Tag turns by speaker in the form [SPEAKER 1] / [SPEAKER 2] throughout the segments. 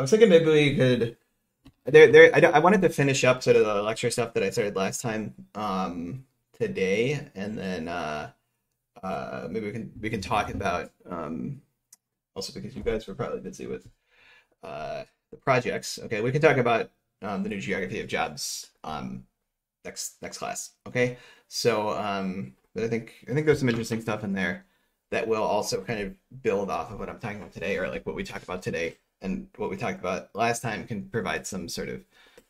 [SPEAKER 1] I was thinking maybe we could. There, there. I, I wanted to finish up sort of the lecture stuff that I started last time um, today, and then uh, uh, maybe we can we can talk about um, also because you guys were probably busy with uh, the projects. Okay, we can talk about um, the new geography of jobs um, next next class. Okay, so um, but I think I think there's some interesting stuff in there that will also kind of build off of what I'm talking about today, or like what we talked about today, and what we talked about last time can provide some sort of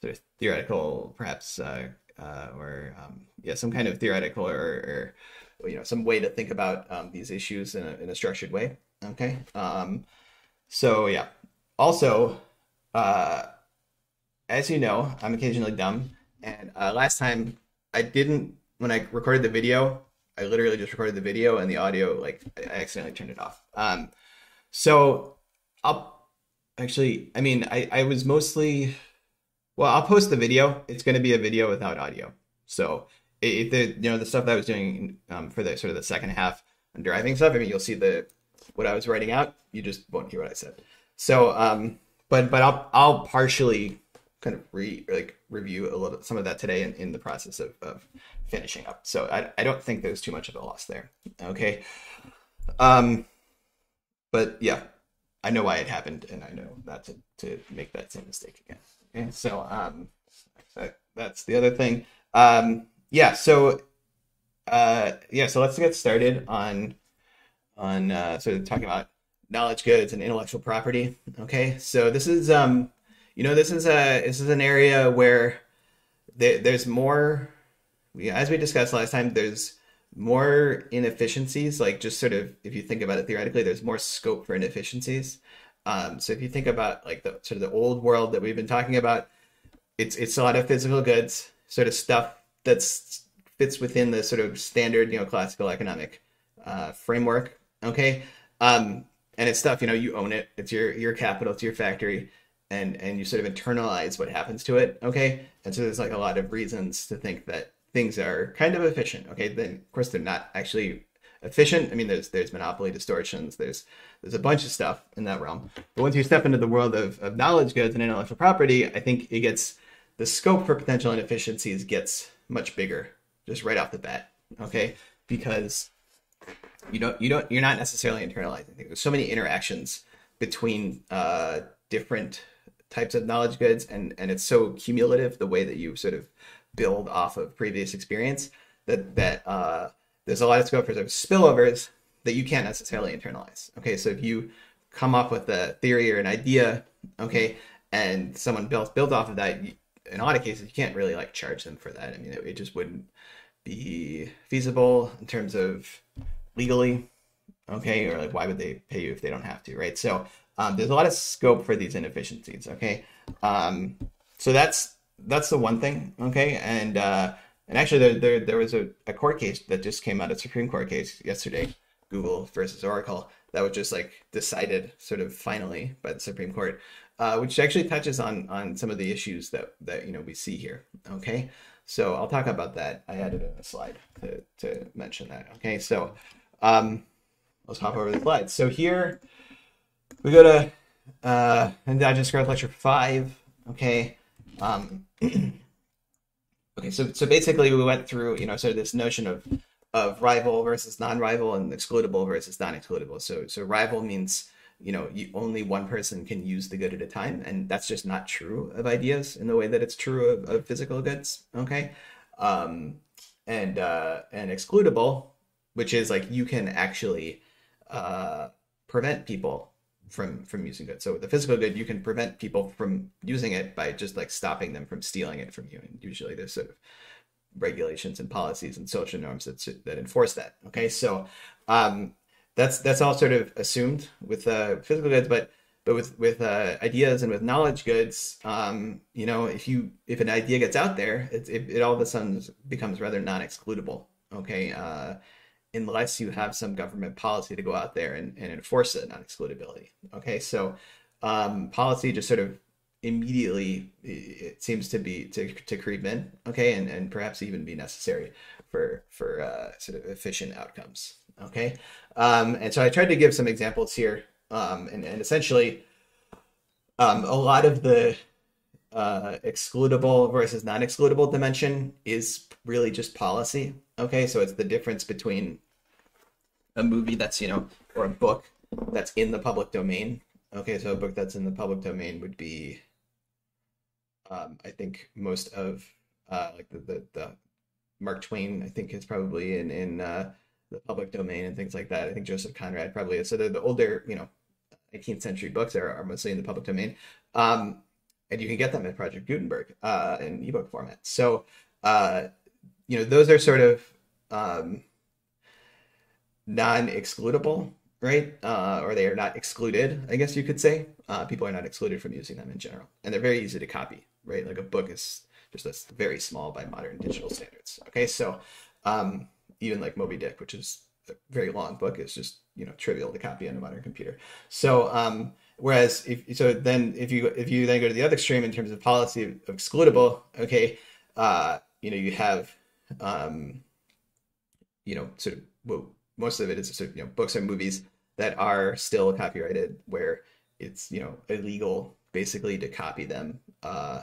[SPEAKER 1] sort of theoretical, perhaps, uh, uh, or um, yeah, some kind of theoretical or, or you know some way to think about um, these issues in a, in a structured way. Okay. Um, so yeah. Also, uh, as you know, I'm occasionally dumb, and uh, last time I didn't when I recorded the video. I literally just recorded the video and the audio, like I accidentally turned it off. Um, so I'll actually, I mean, I, I was mostly, well, I'll post the video. It's going to be a video without audio. So if the, you know, the stuff that I was doing um, for the sort of the second half and driving stuff, I mean, you'll see the, what I was writing out. You just won't hear what I said. So, um, but, but I'll, I'll partially kind of re like review a little some of that today in, in the process of, of finishing up. So I, I don't think there's too much of a loss there. Okay. Um, but yeah, I know why it happened, and I know not to, to make that same mistake again. Okay, so um, that, that's the other thing. Um, yeah, so uh, yeah, so let's get started on on uh, sort of talking about knowledge goods and intellectual property. Okay, so this is um, you know, this is a this is an area where there, there's more. As we discussed last time, there's more inefficiencies. Like just sort of, if you think about it theoretically, there's more scope for inefficiencies. Um, so if you think about like the sort of the old world that we've been talking about, it's it's a lot of physical goods, sort of stuff that's fits within the sort of standard, you know, classical economic uh, framework. Okay, um, and it's stuff you know you own it. It's your your capital. It's your factory, and and you sort of internalize what happens to it. Okay, and so there's like a lot of reasons to think that things are kind of efficient. Okay, then of course they're not actually efficient. I mean, there's there's monopoly distortions. There's there's a bunch of stuff in that realm. But once you step into the world of, of knowledge goods and intellectual property, I think it gets the scope for potential inefficiencies gets much bigger just right off the bat. Okay, because you don't you don't you're not necessarily internalizing things. There's so many interactions between uh, different types of knowledge goods, and and it's so cumulative the way that you sort of build off of previous experience that that uh, there's a lot of scope for spillovers that you can't necessarily internalize. Okay, so if you come up with a theory or an idea, okay, and someone builds built off of that, in a lot of cases you can't really like charge them for that. I mean, it, it just wouldn't be feasible in terms of legally, okay, or like why would they pay you if they don't have to, right? So um, there's a lot of scope for these inefficiencies, okay. Um, so that's that's the one thing, okay, and uh, and actually there there, there was a, a court case that just came out, a Supreme Court case yesterday, Google versus Oracle, that was just like decided sort of finally by the Supreme Court, uh, which actually touches on on some of the issues that that you know we see here, okay. So I'll talk about that. I added a slide to, to mention that. Okay, so um, let's hop over the slides. So here we go to uh, endogenous growth lecture five. Okay. Um, okay, so so basically we went through you know sort of this notion of of rival versus non-rival and excludable versus non-excludable. So so rival means you know you, only one person can use the good at a time and that's just not true of ideas in the way that it's true of, of physical goods okay um, and uh, and excludable which is like you can actually uh, prevent people from from using good so with the physical good you can prevent people from using it by just like stopping them from stealing it from you. And usually there's sort of regulations and policies and social norms that that enforce that. Okay? So um, that's that's all sort of assumed with uh, physical goods, but but with with uh, ideas and with knowledge goods, um, you know, if you if an idea gets out there, it, it, it all of a sudden becomes rather non-excludable. Okay, uh, unless you have some government policy to go out there and, and enforce it non-excludability. Okay, so um, policy just sort of immediately it seems to be to, to creep in okay and, and perhaps even be necessary for for uh, sort of efficient outcomes okay um, and so i tried to give some examples here um, and, and essentially um, a lot of the uh, excludable versus non-excludable dimension is really just policy. Okay, so it's the difference between a movie that's you know or a book that's in the public domain. Okay, so a book that's in the public domain would be, um, I think most of uh, like the, the the Mark Twain. I think is probably in in uh, the public domain and things like that. I think Joseph Conrad probably is. So the, the older you know 19th century books are, are mostly in the public domain. Um, and you can get them in Project Gutenberg uh, in ebook format. So, uh, you know, those are sort of um, non-excludable, right? Uh, or they are not excluded, I guess you could say. Uh, people are not excluded from using them in general, and they're very easy to copy, right? Like a book is just a very small by modern digital standards. Okay, so um, even like Moby Dick, which is a very long book, is just you know trivial to copy on a modern computer. So um, whereas if so, then if you if you then go to the other extreme in terms of policy of, excludable, okay, uh, you know you have um, you know sort of well, most of it is sort of you know books and movies that are still copyrighted where it's you know illegal basically to copy them uh,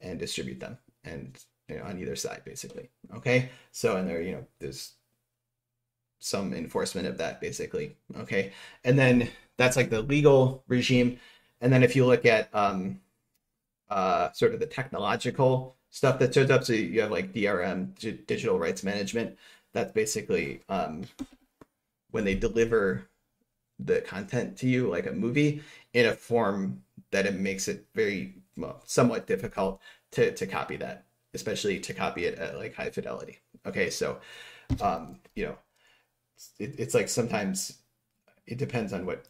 [SPEAKER 1] and distribute them and you know, on either side basically okay? So and there you know there's some enforcement of that basically okay? And then that's like the legal regime. And then if you look at um uh sort of the technological stuff that shows up so you have like drm digital rights management. That's basically um when they deliver the content to you like a movie in a form that it makes it very well somewhat difficult to to copy that especially to copy it at like high fidelity. Okay so um you know it, it's like sometimes it depends on what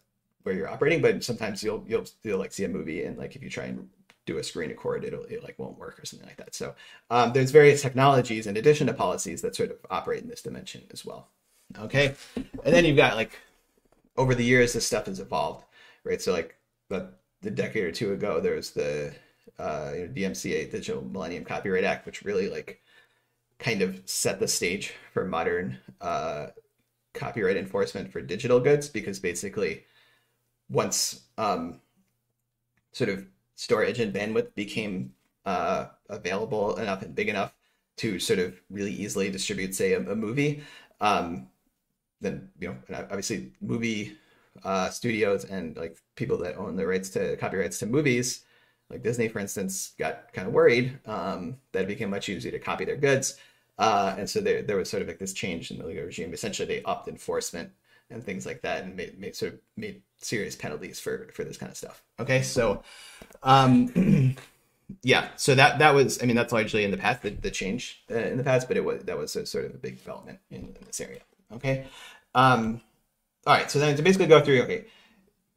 [SPEAKER 1] where you're operating, but sometimes you'll you'll you'll like see a movie and like if you try and do a screen record, it'll it like won't work or something like that. So um, there's various technologies in addition to policies that sort of operate in this dimension as well. Okay, and then you've got like over the years this stuff has evolved, right? So like the the decade or two ago, there was the uh, you know, DMCA Digital Millennium Copyright Act, which really like kind of set the stage for modern uh, copyright enforcement for digital goods because basically once um, sort of storage and bandwidth became uh, available enough and big enough to sort of really easily distribute say a, a movie um, then you know obviously movie uh, studios and like people that own the rights to copyrights to movies like disney for instance got kind of worried um, that it became much easier to copy their goods uh, and so there, there was sort of like this change in the legal regime. Essentially, they upped enforcement and things like that, and made, made sort of made serious penalties for for this kind of stuff. Okay, so um, yeah, so that that was, I mean, that's largely in the past, the, the change uh, in the past, but it was that was a sort of a big development in, in this area. Okay, um, all right, so then to basically go through, okay,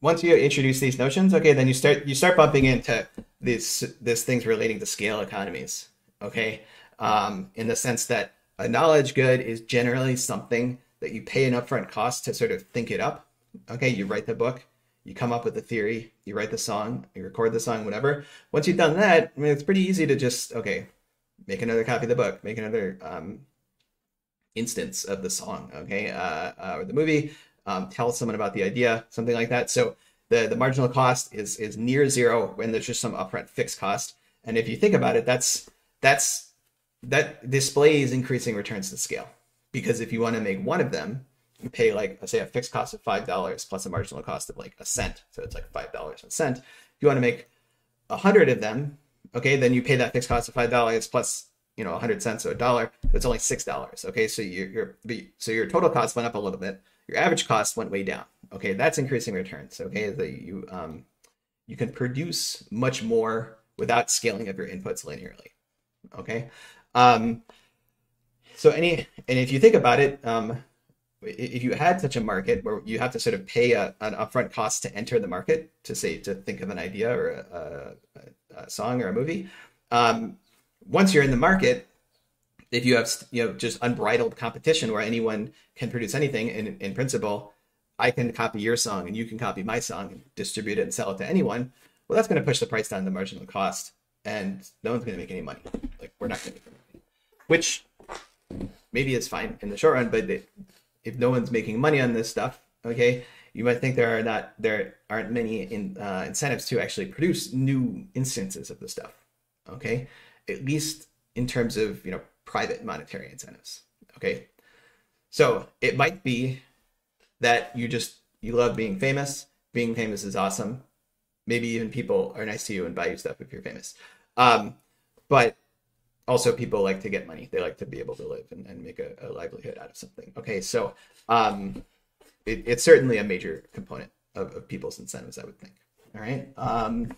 [SPEAKER 1] once you introduce these notions, okay, then you start you start bumping into these these things relating to scale economies. Okay, um, in the sense that a knowledge good is generally something that you pay an upfront cost to sort of think it up. Okay, you write the book, you come up with the theory, you write the song, you record the song, whatever. Once you've done that, I mean, it's pretty easy to just okay, make another copy of the book, make another um, instance of the song, okay, uh, uh, or the movie. Um, tell someone about the idea, something like that. So the the marginal cost is is near zero when there's just some upfront fixed cost. And if you think about it, that's that's that displays increasing returns to scale because if you want to make one of them you pay like say a fixed cost of five dollars plus a marginal cost of like a cent so it's like five dollars a cent. If you want to make a hundred of them okay then you pay that fixed cost of five dollars plus you know a hundred cents or a dollar So it's only six dollars okay? So your, your so your total cost went up a little bit. Your average cost went way down okay? That's increasing returns okay? That you um you can produce much more without scaling up your inputs linearly okay? Um, so any and if you think about it, um, if you had such a market where you have to sort of pay a, an upfront cost to enter the market to say to think of an idea or a, a, a song or a movie, um, once you're in the market, if you have you know just unbridled competition where anyone can produce anything, in, in principle, I can copy your song and you can copy my song and distribute it and sell it to anyone. Well, that's going to push the price down the marginal cost, and no one's going to make any money. Like we're not going to which maybe it's fine in the short run, but if no one's making money on this stuff, okay, you might think there are not there aren't many in, uh, incentives to actually produce new instances of the stuff. Okay, at least in terms of you know private monetary incentives. Okay, so it might be that you just you love being famous. Being famous is awesome. Maybe even people are nice to you and buy you stuff if you're famous. Um, but also people like to get money. They like to be able to live and, and make a, a, livelihood out of something. Okay, so um, it, it's certainly a major component of, of, people's incentives, I would think. All right. Um,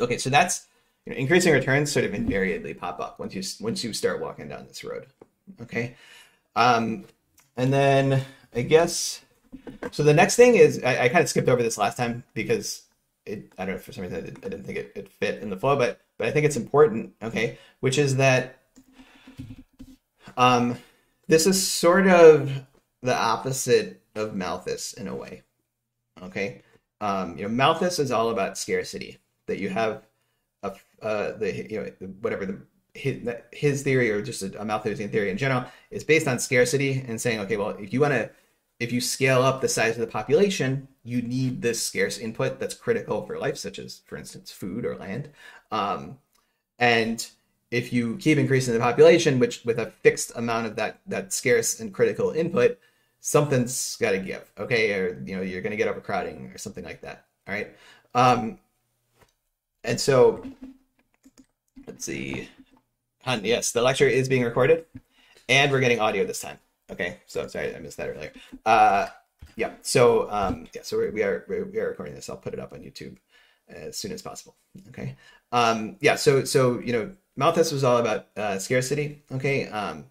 [SPEAKER 1] okay, so that's you know, increasing returns sort of invariably pop up once you once you start walking down this road. Okay, um, and then I guess so. The next thing is I, I kind of skipped over this last time because it, I don't know for some reason I, did, I didn't think it, it fit in the flow, but but I think it's important. Okay, which is that um, this is sort of the opposite of Malthus in a way. Okay, um, you know Malthus is all about scarcity that you have a uh, the you know whatever the his, his theory or just a, a Malthusian theory in general is based on scarcity and saying okay well if you want to if you scale up the size of the population, you need this scarce input that's critical for life, such as, for instance, food or land. Um, and if you keep increasing the population, which with a fixed amount of that that scarce and critical input, something's got to give. Okay, or you know you're going to get overcrowding or something like that. All right. Um, and so, let's see. Yes, the lecture is being recorded, and we're getting audio this time. Okay, so sorry I missed that earlier. Uh, yeah, so um, yeah, so we are we are recording this. I'll put it up on YouTube as soon as possible. Okay, um, yeah, so so you know Malthus was all about uh, scarcity. Okay, um,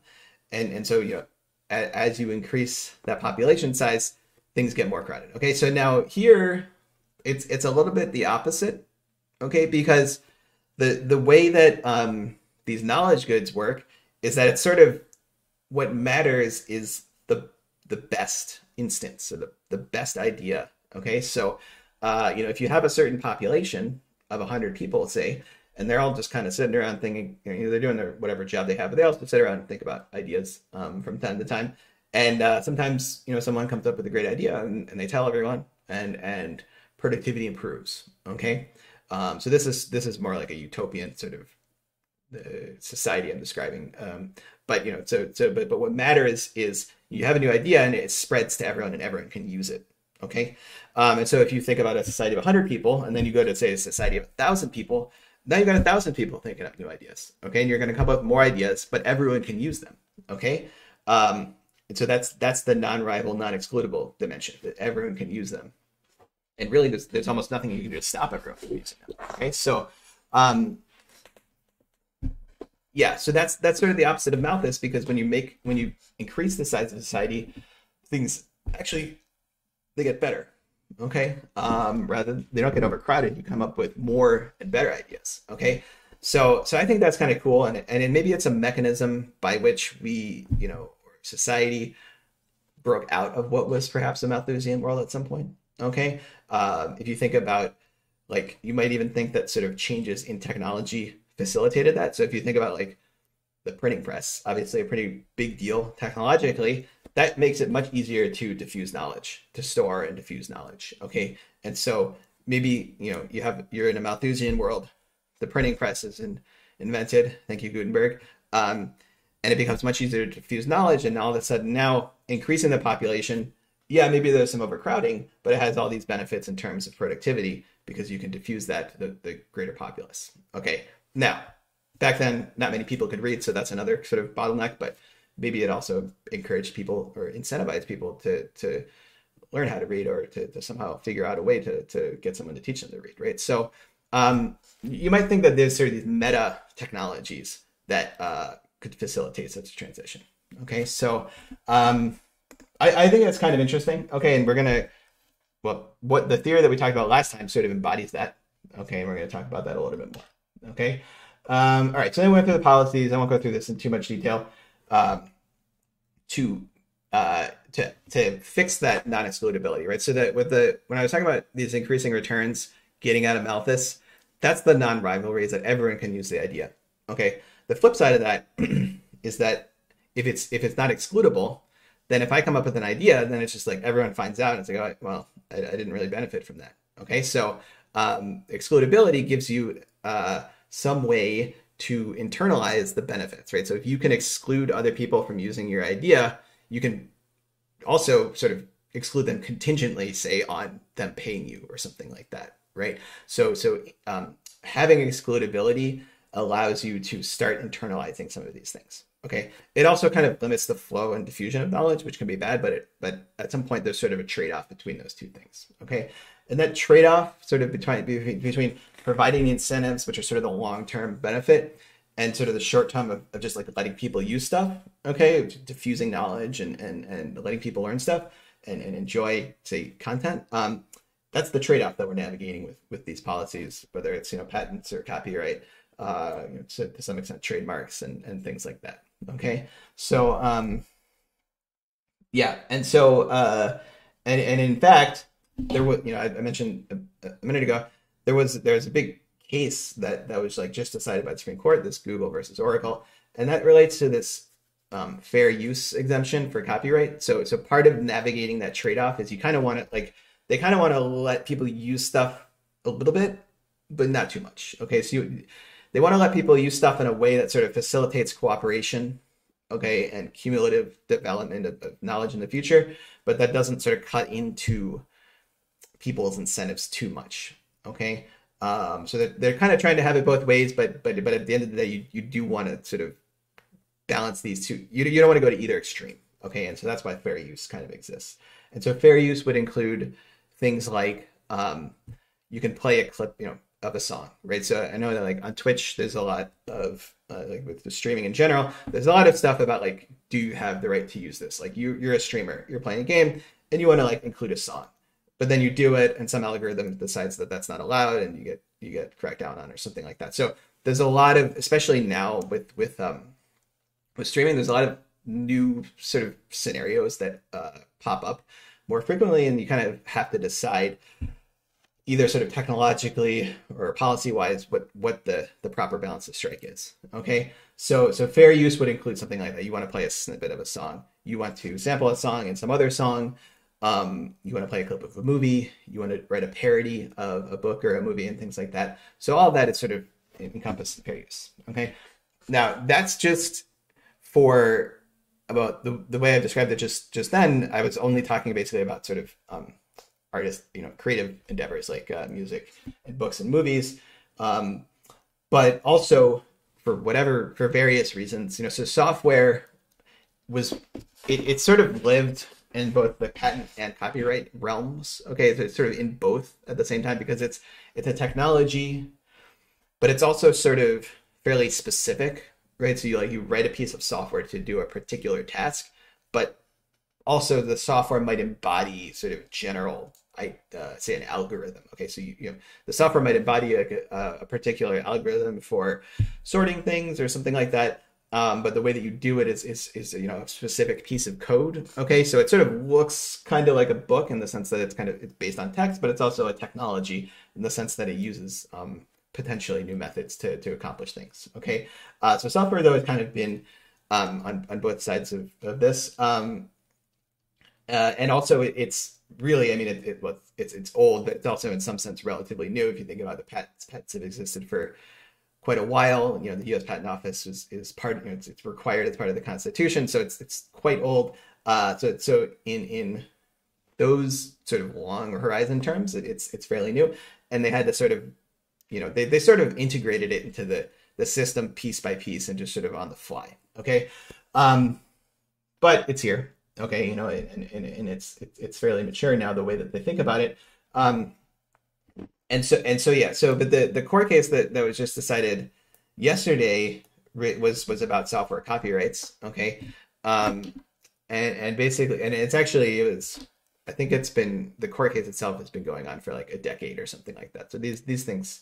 [SPEAKER 1] and and so you know as, as you increase that population size, things get more crowded. Okay, so now here it's it's a little bit the opposite. Okay, because the the way that um, these knowledge goods work is that it's sort of what matters is the the best instance or the, the best idea. Okay, so uh, you know if you have a certain population of 100 people, say, and they're all just kind of sitting around thinking, you know, they're doing their whatever job they have, but they also sit around and think about ideas um, from time to time. And uh, sometimes, you know, someone comes up with a great idea and, and they tell everyone, and and productivity improves. Okay, um, so this is this is more like a utopian sort of the society I'm describing. Um, but you know, so so but but what matters is you have a new idea and it spreads to everyone and everyone can use it. Okay, um, and so if you think about a society of 100 people and then you go to say a society of 1,000 people, now you've got a thousand people thinking up new ideas. Okay, and you're going to come up with more ideas, but everyone can use them. Okay, um, and so that's that's the non-rival, non-excludable dimension that everyone can use them. And really, there's, there's almost nothing you can do to stop everyone from using them. Okay, so um, yeah, so that's that's sort of the opposite of Malthus because when you make when you increase the size of society, things actually they get better. Okay, um, rather they don't get overcrowded. You come up with more and better ideas. Okay, so so I think that's kind of cool, and and maybe it's a mechanism by which we you know society broke out of what was perhaps a Malthusian world at some point. Okay, uh, if you think about like you might even think that sort of changes in technology facilitated that. So if you think about like the printing press, obviously a pretty big deal technologically, that makes it much easier to diffuse knowledge, to store and diffuse knowledge. Okay. And so maybe, you know, you have you're in a Malthusian world, the printing press is in, invented, thank you, Gutenberg. Um, and it becomes much easier to diffuse knowledge. And all of a sudden now increasing the population, yeah, maybe there's some overcrowding, but it has all these benefits in terms of productivity because you can diffuse that to the, the greater populace. Okay, now, back then, not many people could read, so that's another sort of bottleneck. But maybe it also encouraged people or incentivized people to to learn how to read or to, to somehow figure out a way to to get someone to teach them to read. Right. So um, you might think that there's sort of these meta technologies that uh, could facilitate such a transition. Okay. So um, I, I think that's kind of interesting. Okay, and we're gonna well, what the theory that we talked about last time sort of embodies that. Okay, and we're to talk about that a little bit more. Okay. Um, all right. So then we went through the policies. I won't go through this in too much detail. Um, to uh, to to fix that non-excludability, right? So that with the when I was talking about these increasing returns getting out of Malthus, that's the non-rivalry is that everyone can use the idea. Okay. The flip side of that is that if it's if it's not excludable, then if I come up with an idea, then it's just like everyone finds out and it's like, oh, well, I, I didn't really benefit from that. Okay, so um, excludability gives you uh, some way to internalize the benefits, right? So if you can exclude other people from using your idea, you can also sort of exclude them contingently, say on them paying you or something like that, right? So so um, having excludability allows you to start internalizing some of these things. Okay. It also kind of limits the flow and diffusion of knowledge, which can be bad, but it, but at some point there's sort of a trade-off between those two things. Okay. And that trade-off sort of between between providing incentives, which are sort of the long-term benefit, and sort of the short term of, of just like letting people use stuff, okay, diffusing knowledge and and, and letting people learn stuff and, and enjoy, say, content. Um, that's the trade-off that we're navigating with with these policies, whether it's you know patents or copyright, uh, you know, to, to some extent trademarks and, and things like that. Okay, so um, yeah, and so uh, and and in fact, there was you know I, I mentioned a, a, minute ago there was there was a big case that that was like just decided by the Supreme Court, this Google versus Oracle, and that relates to this um, fair use exemption for copyright. So so part of navigating that trade off is you kind of want to like they kind of want to let people use stuff a little bit, but not too much. Okay, so you they want to let people use stuff in a way that sort of facilitates cooperation okay and cumulative development of, of, knowledge in the future but that doesn't sort of cut into people's incentives too much okay um, so that they're kind of trying to have it both ways but but but at the end of the day you, you do want to sort of balance these two you, you don't want to go to either extreme okay and so that's why fair use kind of exists and so fair use would include things like um, you can play a clip you know of a song, right? So I know that like on Twitch, there's a lot of uh, like with the streaming in general, there's a lot of stuff about like, do you have the right to use this? Like you, you're a streamer, you're playing a game, and you want to like include a song, but then you do it, and some algorithm decides that that's not allowed, and you get you get cracked down on or something like that. So there's a lot of, especially now with with um with streaming, there's a lot of new sort of scenarios that uh, pop up more frequently, and you kind of have to decide either sort of technologically or policy wise what what the the proper balance of strike is okay? So so fair use would include something like that. You want to play a snippet of a song. You want to sample a song in some other song um, you want to play a clip of a movie you want to write a parody of a book or a movie and things like that so all that is sort of encompassed in fair use okay now that's just for about the, the way i described it just just then i was only talking basically about sort of um, artist, you know, creative endeavors like uh, music and books and movies. Um, but also for whatever, for various reasons, you know, so software was, it, it sort of lived in both the patent and copyright realms. Okay, so it's sort of in both at the same time because it's it's a technology, but it's also sort of fairly specific, right? So you like you write a piece of software to do a particular task, but also the software might embody sort of general I uh, say an algorithm. Okay, so you, you know, the software might embody a, a, particular algorithm for sorting things or something like that. Um, but the way that you do it is, is is you know a specific piece of code. Okay, so it sort of looks kind of like a book in the sense that it's kind of it's based on text, but it's also a technology in the sense that it uses um, potentially new methods to to accomplish things. Okay, uh, so software though has kind of been um, on on both sides of, of this, um, uh, and also it, it's really, I mean, it, it it's it's old, but it's also in some sense relatively new. If you think about the patents, patents have existed for quite a while. You know, the U.S. Patent Office is is part. You know, it's, it's required as part of the Constitution, so it's it's quite old. Uh, so so in in those sort of long horizon terms, it's it's fairly new, and they had to sort of, you know, they they sort of integrated it into the the system piece by piece and just sort of on the fly. Okay, um, but it's here okay you know and, and, and it's it's fairly mature now the way that they think about it um and so and so yeah so but the the court case that that was just decided yesterday was was about software copyrights okay? Um and and basically and it's actually it was i think it's been the court case itself has been going on for like a decade or something like that. So these these things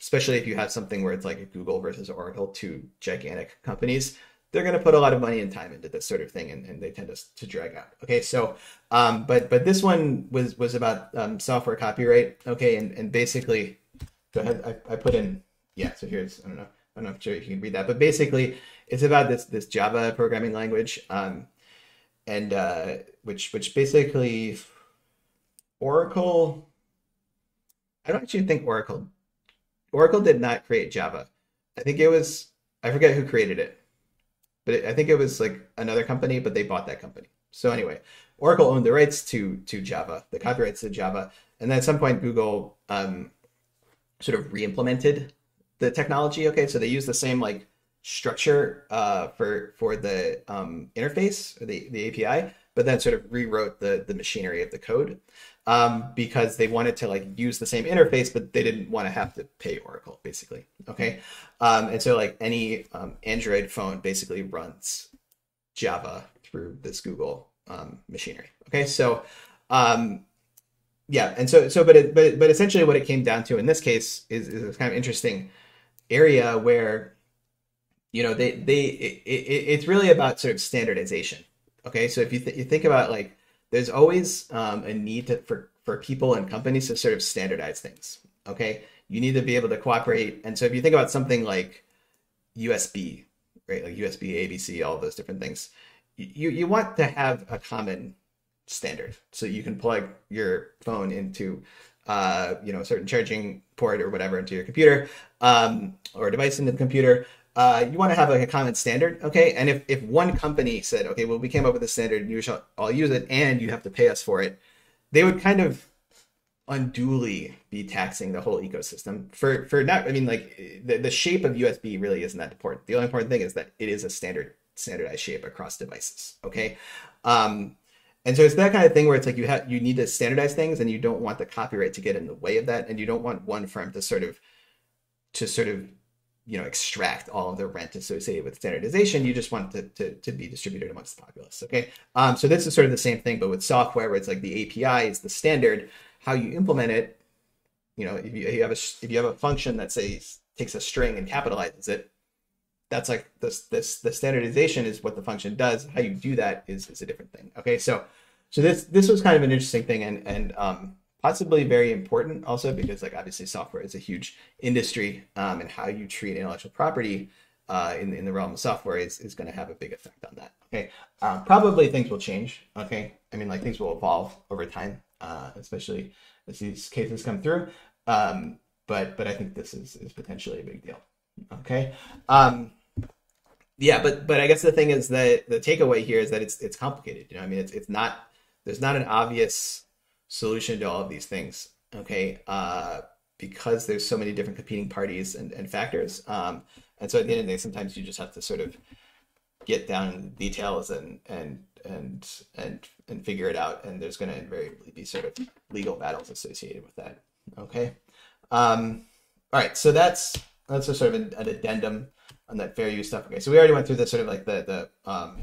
[SPEAKER 1] especially if you have something where it's like a google versus oracle two gigantic companies they're going to put a lot of money and time into this sort of thing, and, and they tend to, to drag out. Okay, so um, but but this one was was about um, software copyright. Okay, and and basically, go ahead. I, I put in yeah. So here's I don't know. I'm not sure if you can read that, but basically, it's about this this Java programming language. Um, and uh, which which basically Oracle. I don't actually think Oracle. Oracle did not create Java. I think it was I forget who created it, but it, I think it was like another company, but they bought that company. So anyway, Oracle owned the rights to to Java, the copyrights to Java, and then at some point Google um, sort of re-implemented the technology. Okay, so they use the same like structure uh, for for the um, interface or the the API, but then sort of rewrote the the machinery of the code um, because they wanted to like use the same interface, but they didn't want to have to pay Oracle basically. Okay, um, and so like any um, Android phone basically runs Java through this Google um, machinery. Okay, so um, yeah, and so so but it, but but essentially what it came down to in this case is is kind of interesting area where you know they they it, it, it's really about sort of standardization. Okay, so if you th- you think about like there's always um, a need to, for for people and companies to sort of standardize things. Okay, you need to be able to cooperate, and so if you think about something like USB, right, like USB, ABC, all those different things, you you want to have a common standard. So you can plug your phone into uh, you know a certain charging port or whatever into your computer um, or device into the computer uh, you want to have like a common standard, okay? And if, if one company said, okay, well, we came up with a standard and you shall all use it and you have to pay us for it, they would kind of unduly be taxing the whole ecosystem for for not i mean like the, the shape of usb really isn't that important the only important thing is that it is a standard standardized shape across devices okay um and so it's that kind of thing where it's like you have you need to standardize things and you don't want the copyright to get in the way of that and you don't want one firm to sort of to sort of you know extract all of the rent associated with standardization you just want to, to, to be distributed amongst the populace okay? Um, so this is sort of the same thing but with software where it's like the api is the standard how you implement it you know if you, if you have a if you have a function that says takes a string and capitalizes it that's like this this the standardization is what the function does. How you do that is is a different thing okay? So so this this was kind of an interesting thing and and um possibly very important also because like obviously software is a huge industry um, and how you treat intellectual property uh, in, in the realm of software is, is going to have a big effect on that. Okay uh, probably things will change okay? I mean like things will evolve over time uh, especially as these cases come through um, but but i think this is, is potentially a big deal okay? Um, yeah but but i guess the thing is that the takeaway here is that it's it's complicated you know? I mean it's, it's not there's not an obvious solution to all of these things. Okay, uh, because there's so many different competing parties and, and factors. Um, and so at the end of the day, sometimes you just have to sort of get down in the details and and and and and figure it out. And there's going to invariably be sort of legal battles associated with that. Okay. Um, all right. So that's that's a sort of an, an addendum on that fair use stuff. Okay. So we already went through the sort of like the the um,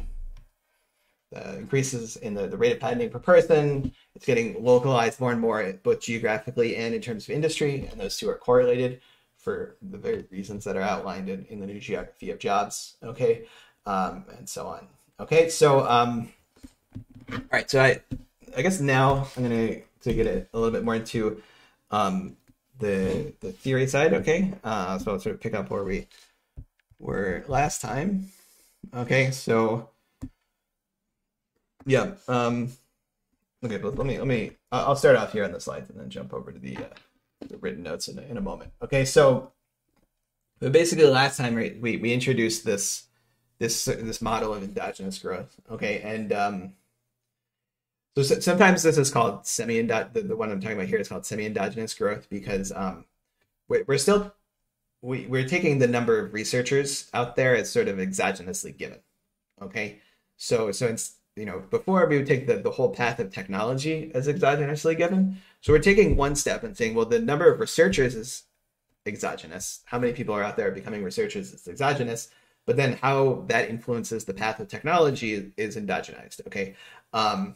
[SPEAKER 1] uh, increases in the, the rate of patenting per person. It's getting localized more and more, both geographically and in terms of industry, and those two are correlated for the very reasons that are outlined in, in the new geography of jobs. Okay, um, and so on. Okay, so um, all right, so I I guess now I'm gonna to get a, a little bit more into um, the the theory side. Okay, uh, so I'll sort of pick up where we were last time. Okay, so yeah. Um, okay, but let me let me. I'll start off here on the slides and then jump over to the, uh, the written notes in a, in a moment. Okay, so but basically last time we we introduced this this this model of endogenous growth. Okay, and um, so sometimes this is called semi the, the one I'm talking about here is called semi endogenous growth because um, we're, we're still we, we're taking the number of researchers out there as sort of exogenously given. Okay, so so it's you know, before we would take the, the whole path of technology as exogenously given. So we're taking one step and saying, well, the number of researchers is exogenous. How many people are out there becoming researchers is exogenous. But then how that influences the path of technology is endogenized. Okay. Um,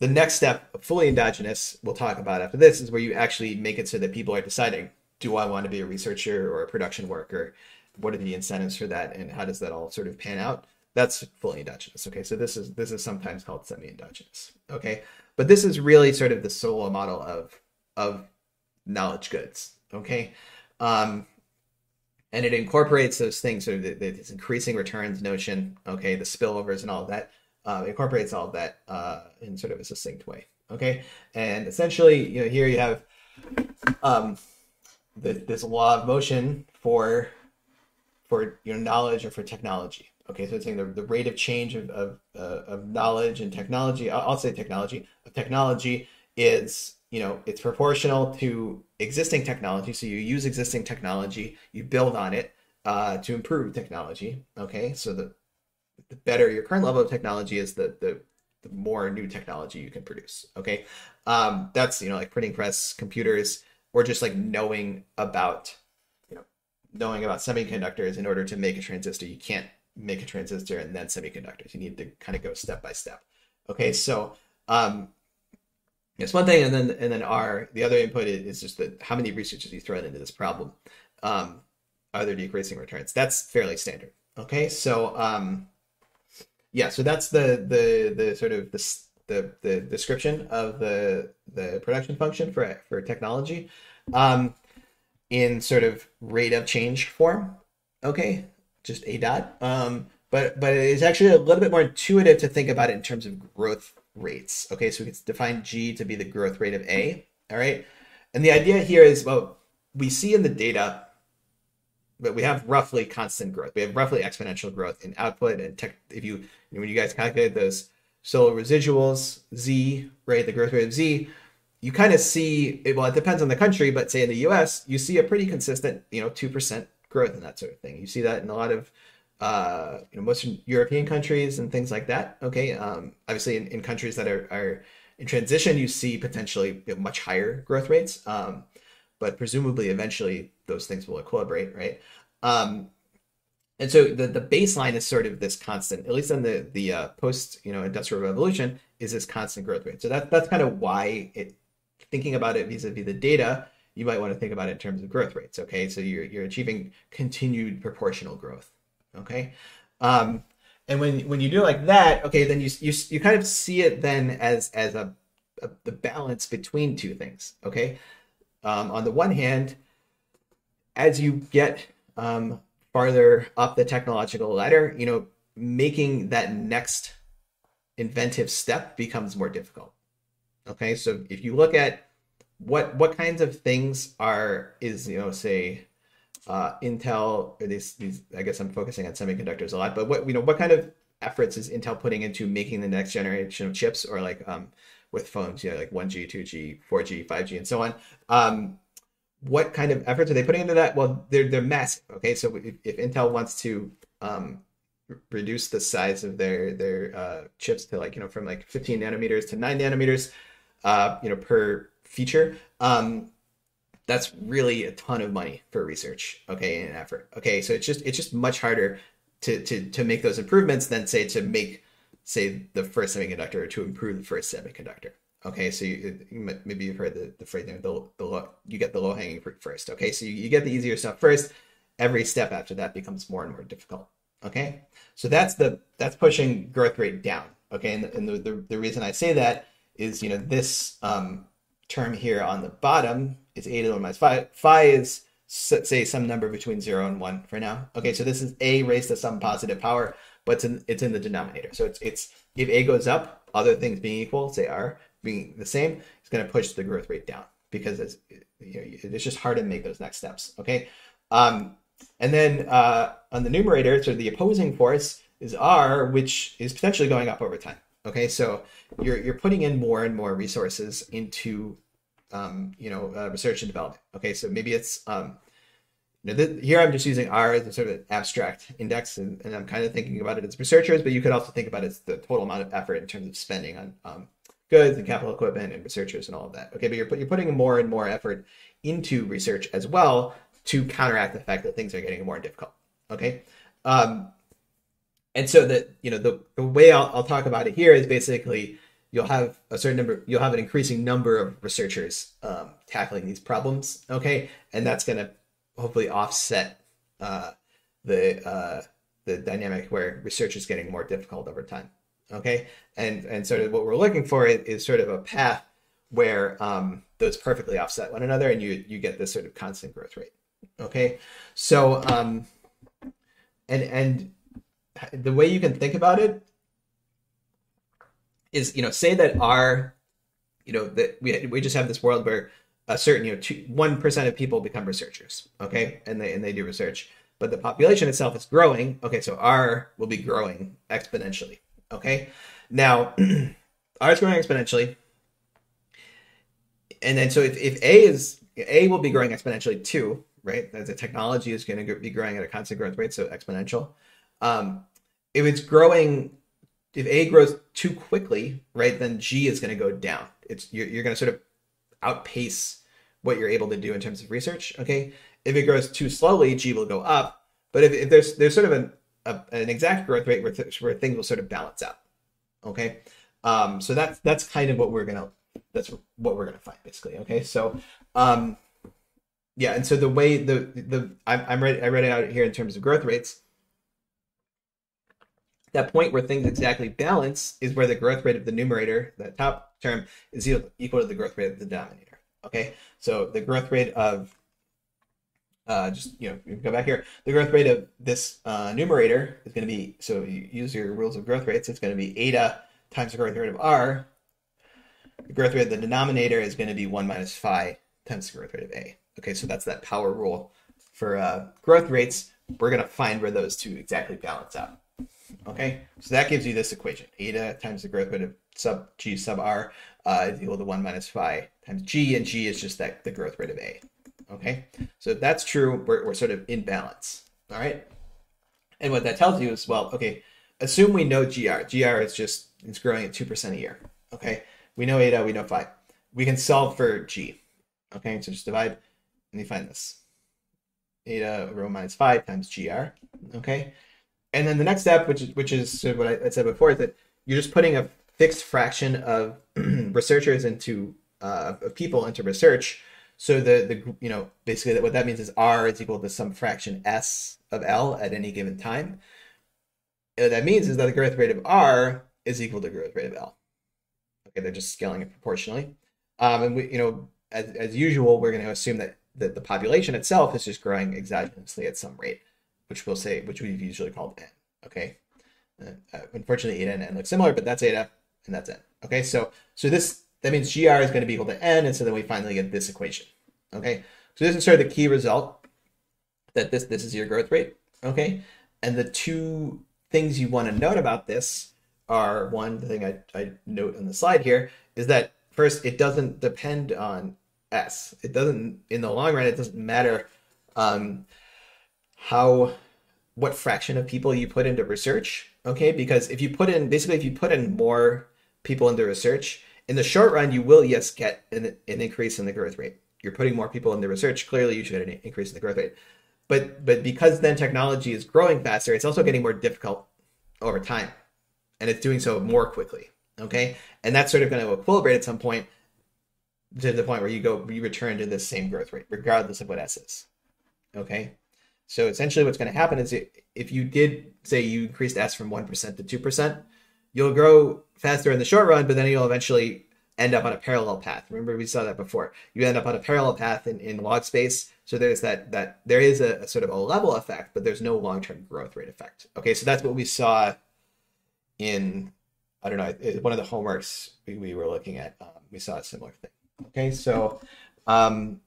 [SPEAKER 1] the next step, fully endogenous, we'll talk about after this, is where you actually make it so that people are deciding, do I want to be a researcher or a production worker? What are the incentives for that? And how does that all sort of pan out? That's fully endogenous. Okay, so this is this is sometimes called semi-endogenous. Okay, but this is really sort of the Solow model of of knowledge goods. Okay, um, and it incorporates those things, sort of the, the, this increasing returns notion. Okay, the spillovers and all that. uh, incorporates all that uh, in sort of a succinct way. Okay, and essentially, you know, here you have um, the, this law of motion for for your knowledge or for technology. Okay, so it's saying the, the rate of change of, of, uh, of knowledge and technology, I'll, I'll say technology, of technology is, you know, it's proportional to existing technology. So you use existing technology, you build on it uh, to improve technology. Okay, so the, the better your current level of technology is, the, the, the more new technology you can produce. Okay, um, that's, you know, like printing press, computers, or just like knowing about, you know, knowing about semiconductors in order to make a transistor. You can't make a transistor and then semiconductors. You need to kind of go step by step. Okay, so um, it's one thing, and then and then R. The other input is just that how many researchers you throw into this problem. Um, are there decreasing returns? That's fairly standard. Okay, so um, yeah, so that's the the the sort of the the, the description of the the production function for for technology um, in sort of rate of change form. Okay, just a dot. Um, but but it's actually a little bit more intuitive to think about it in terms of growth rates. Okay, so we can define g to be the growth rate of a. All right, and the idea here is well, we see in the data, but we have roughly constant growth. We have roughly exponential growth in output and tech. If you when you guys calculate those Solow residuals z, right, the growth rate of z, you kind of see well it depends on the country but say in the us you see a pretty consistent you know 2% growth and that sort of thing. You see that in a lot of uh, you know, Western European countries and things like that. Okay, um, obviously in, in countries that are, are in transition, you see potentially much higher growth rates, um, but presumably eventually those things will equilibrate, right? Um, and so the, the baseline is sort of this constant, at least in the the uh, post you know industrial revolution, is this constant growth rate. So that that's kind of why it thinking about it vis-a-vis the data you might want to think about it in terms of growth rates. Okay, so you're you're achieving continued proportional growth. Okay, um, and when when you do like that, okay, then you you you kind of see it then as as a, a the balance between two things. Okay, um, on the one hand, as you get um, farther up the technological ladder, you know, making that next inventive step becomes more difficult. Okay, so if you look at what what kinds of things are is you know say uh, Intel these these I guess I'm focusing on semiconductors a lot, but what you know what kind of efforts is Intel putting into making the next generation of chips or like um, with phones, you know, like 1G, 2G, 4G, 5G, and so on. Um, what kind of efforts are they putting into that? Well, they're they're massive. Okay, so if, if Intel wants to um, reduce the size of their their uh, chips to like you know from like 15 nanometers to 9 nanometers, uh, you know per feature, um, that's really a ton of money for research, okay, and effort. Okay, so it's just it's just much harder to to to make those improvements than say to make say the first semiconductor or to improve the first semiconductor. Okay, so you, maybe you've heard the, the phrase, there, the, the you get the low hanging fruit first. Okay, so you, you get the easier stuff first. Every step after that becomes more and more difficult. Okay, so that's the that's pushing growth rate down. Okay, and, the, and the, the, the reason I say that is you know this um, term here on the bottom is a to the 1 minus phi. Phi is, say, some number between 0 and 1 for now. Okay, so this is a raised to some positive power, but it's in, it's in the denominator. So it's, it's if a goes up, other things being equal, say r being the same, it's going to push the growth rate down because it's, you know, it's just hard to make those next steps. Okay. Um, and then uh, on the numerator, so the opposing force is r, which is potentially going up over time. Okay, so you're you're putting in more and more resources into um, you know uh, research and development. Okay, so maybe it's um, you know, here I'm just using R as a sort of abstract index, and, and, I'm kind of thinking about it as researchers, but you could also think about it as the total amount of effort in terms of spending on um, goods and capital equipment and researchers and all of that. Okay, but you're you're putting more and more effort into research as well to counteract the fact that things are getting more difficult. Okay. Um, and so that you know the, the way I'll, I'll talk about it here is basically you'll have a certain number you'll have an increasing number of researchers um, tackling these problems okay? And that's going to hopefully offset uh, the uh, the dynamic where research is getting more difficult over time okay? And and sort of what we're looking for is, is sort of a path where um, those perfectly offset one another and you you get this sort of constant growth rate okay? So um and and the way you can think about it is you know say that r you know that we, we just have this world where a certain you know one percent of people become researchers okay? And they and they do research. But the population itself is growing okay? So r will be growing exponentially okay? Now r is growing exponentially. And then so if, if a is a will be growing exponentially too right? The technology is going to be growing at a constant growth rate so exponential. Um, if it's growing if a grows too quickly right then g is going to go down it's you're, you're going to sort of outpace what you're able to do in terms of research. Okay, if it grows too slowly, G will go up. But if, if there's there's sort of an a, an exact growth rate where, th- where things will sort of balance out. Okay, um, so that's that's kind of what we're gonna that's what we're gonna find basically. Okay, so um, yeah, and so the way the the I'm, I'm ready I read it out here in terms of growth rates. That point where things exactly balance is where the growth rate of the numerator, that top term, is equal to the growth rate of the denominator. Okay, so the growth rate of uh, just you know go back here. The growth rate of this uh, numerator is going to be so you use your rules of growth rates. It's going to be eta times the growth rate of r. The growth rate of the denominator is going to be one minus phi times the growth rate of a. Okay, so that's that power rule for uh, growth rates. We're going to find where those two exactly balance out. Okay, so that gives you this equation: eta times the growth rate of sub g sub r uh, is equal to 1 minus phi times g, and g is just that the growth rate of a. Okay, so if that's true, we're, we're sort of in balance. All right, and what that tells you is, well, okay, assume we know gr. gr is just it's growing at 2% a year. Okay, we know eta, we know phi. We can solve for g. Okay, so just divide and you find this. Eta rho minus phi times gr. Okay, and then the next step, which is which is what I said before, is that you're just putting a fixed fraction of researchers into uh, of people into research. So the the you know basically what that means is r is equal to some fraction s of l at any given time. And what that means is that the growth rate of r is equal to growth rate of l. Okay, they're just scaling it proportionally. Um, and we you know as as usual we're going to assume that that the population itself is just growing exogenously at some rate, which we'll say which we've usually called n. Okay. Uh, unfortunately, eta and n look similar, but that's eta and that's n. Okay, so so this that means gr is going to be equal to n, and so then we finally get this equation. Okay, so this is sort of the key result that this this is your growth rate. Okay, and the two things you want to note about this are one the thing I, I note on the slide here is that first it doesn't depend on s. It doesn't in the long run. It doesn't matter um, how what fraction of people you put into research. Okay, because if you put in basically if you put in more people into research. In the short run, you will, yes, get an, an increase in the growth rate. You're putting more people into research. Clearly, you should get an increase in the growth rate. But but because then technology is growing faster, it's also getting more difficult over time, and it's doing so more quickly. Okay, and that's sort of going to equilibrate at some point to the point where you go you return to the same growth rate, regardless of what s is. Okay, so essentially, what's going to happen is if you did say you increased s from one percent to two percent, you'll grow faster in the short run, but then you'll eventually end up on a parallel path. Remember, we saw that before. You end up on a parallel path in, in log space. So there's that that there is a, a sort of a level effect, but there's no long term growth rate effect. Okay, so that's what we saw in I don't know one of the homeworks we, we were looking at. Um, we saw a similar thing. Okay, so um,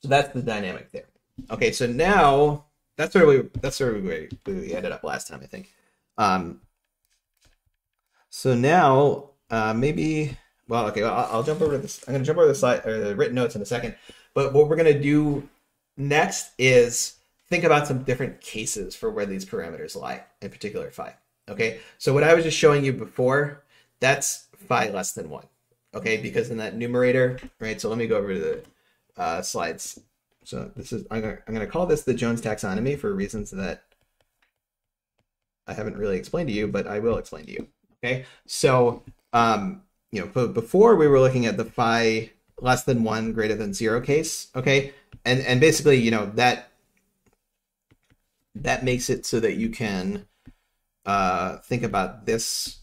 [SPEAKER 1] so that's the dynamic there. Okay, so now that's where we that's where we, we ended up last time, I think. Um, so now, uh, maybe, well, okay, I'll, I'll, jump over to this. I'm to jump over the slide or the written notes in a second. But what we're going to do next is think about some different cases for where these parameters lie, in particular phi. Okay, so what I was just showing you before, that's phi less than one. Okay, because in that numerator, right? So let me go over to the uh, slides. So this is I'm gonna, call this the Jones taxonomy for reasons that I haven't really explained to you, but I will explain to you. Okay, so um, you know, before we were looking at the phi less than one, greater than zero case. Okay, and and basically, you know that that makes it so that you can uh, think about this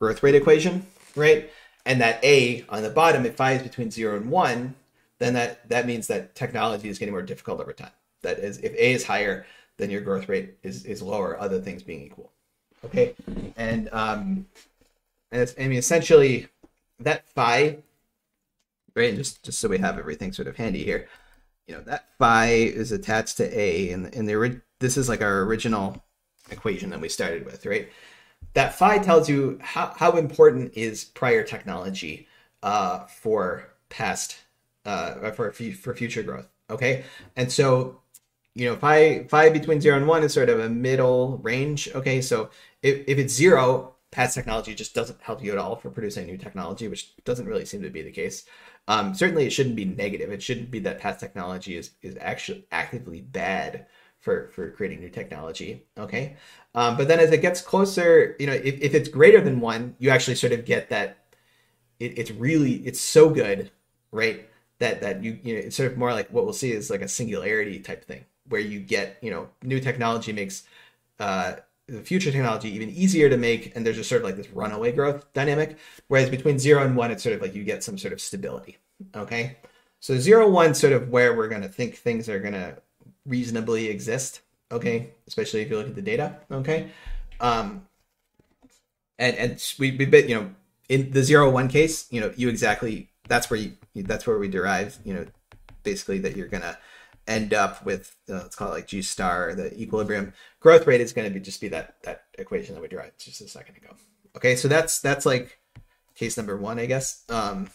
[SPEAKER 1] growth rate equation, right? And that a on the bottom, if phi is between zero and one, then that that means that technology is getting more difficult over time. That is, if a is higher, then your growth rate is is lower. Other things being equal. Okay, and um, and it's, I mean, essentially that phi, right? Just just so we have everything sort of handy here, you know, that phi is attached to a, and and the this is like our original equation that we started with, right? That phi tells you how how important is prior technology uh, for past uh, for for future growth. Okay, and so you know phi phi between zero and one is sort of a middle range. Okay, so if if it's zero, past technology just doesn't help you at all for producing new technology, which doesn't really seem to be the case. Um, certainly, it shouldn't be negative. It shouldn't be that past technology is is actually actively bad for for creating new technology. Okay, um, but then as it gets closer, you know, if, if it's greater than one, you actually sort of get that it, it's really it's so good, right? That that you you know it's sort of more like what we'll see is like a singularity type thing where you get you know new technology makes uh, the future technology even easier to make, and there's just sort of like this runaway growth dynamic. Whereas between zero and one, it's sort of like you get some sort of stability. Okay, so zero one sort of where we're going to think things are going to reasonably exist. Okay, especially if you look at the data. Okay, um, and and we we bit you know in the zero one case, you know, you exactly that's where you that's where we derive, you know, basically that you're gonna end up with uh, let's call it like G star, the equilibrium growth rate is going to be just be that that equation that we derived just a second ago. Okay, so that's that's like case number one, I guess. Um,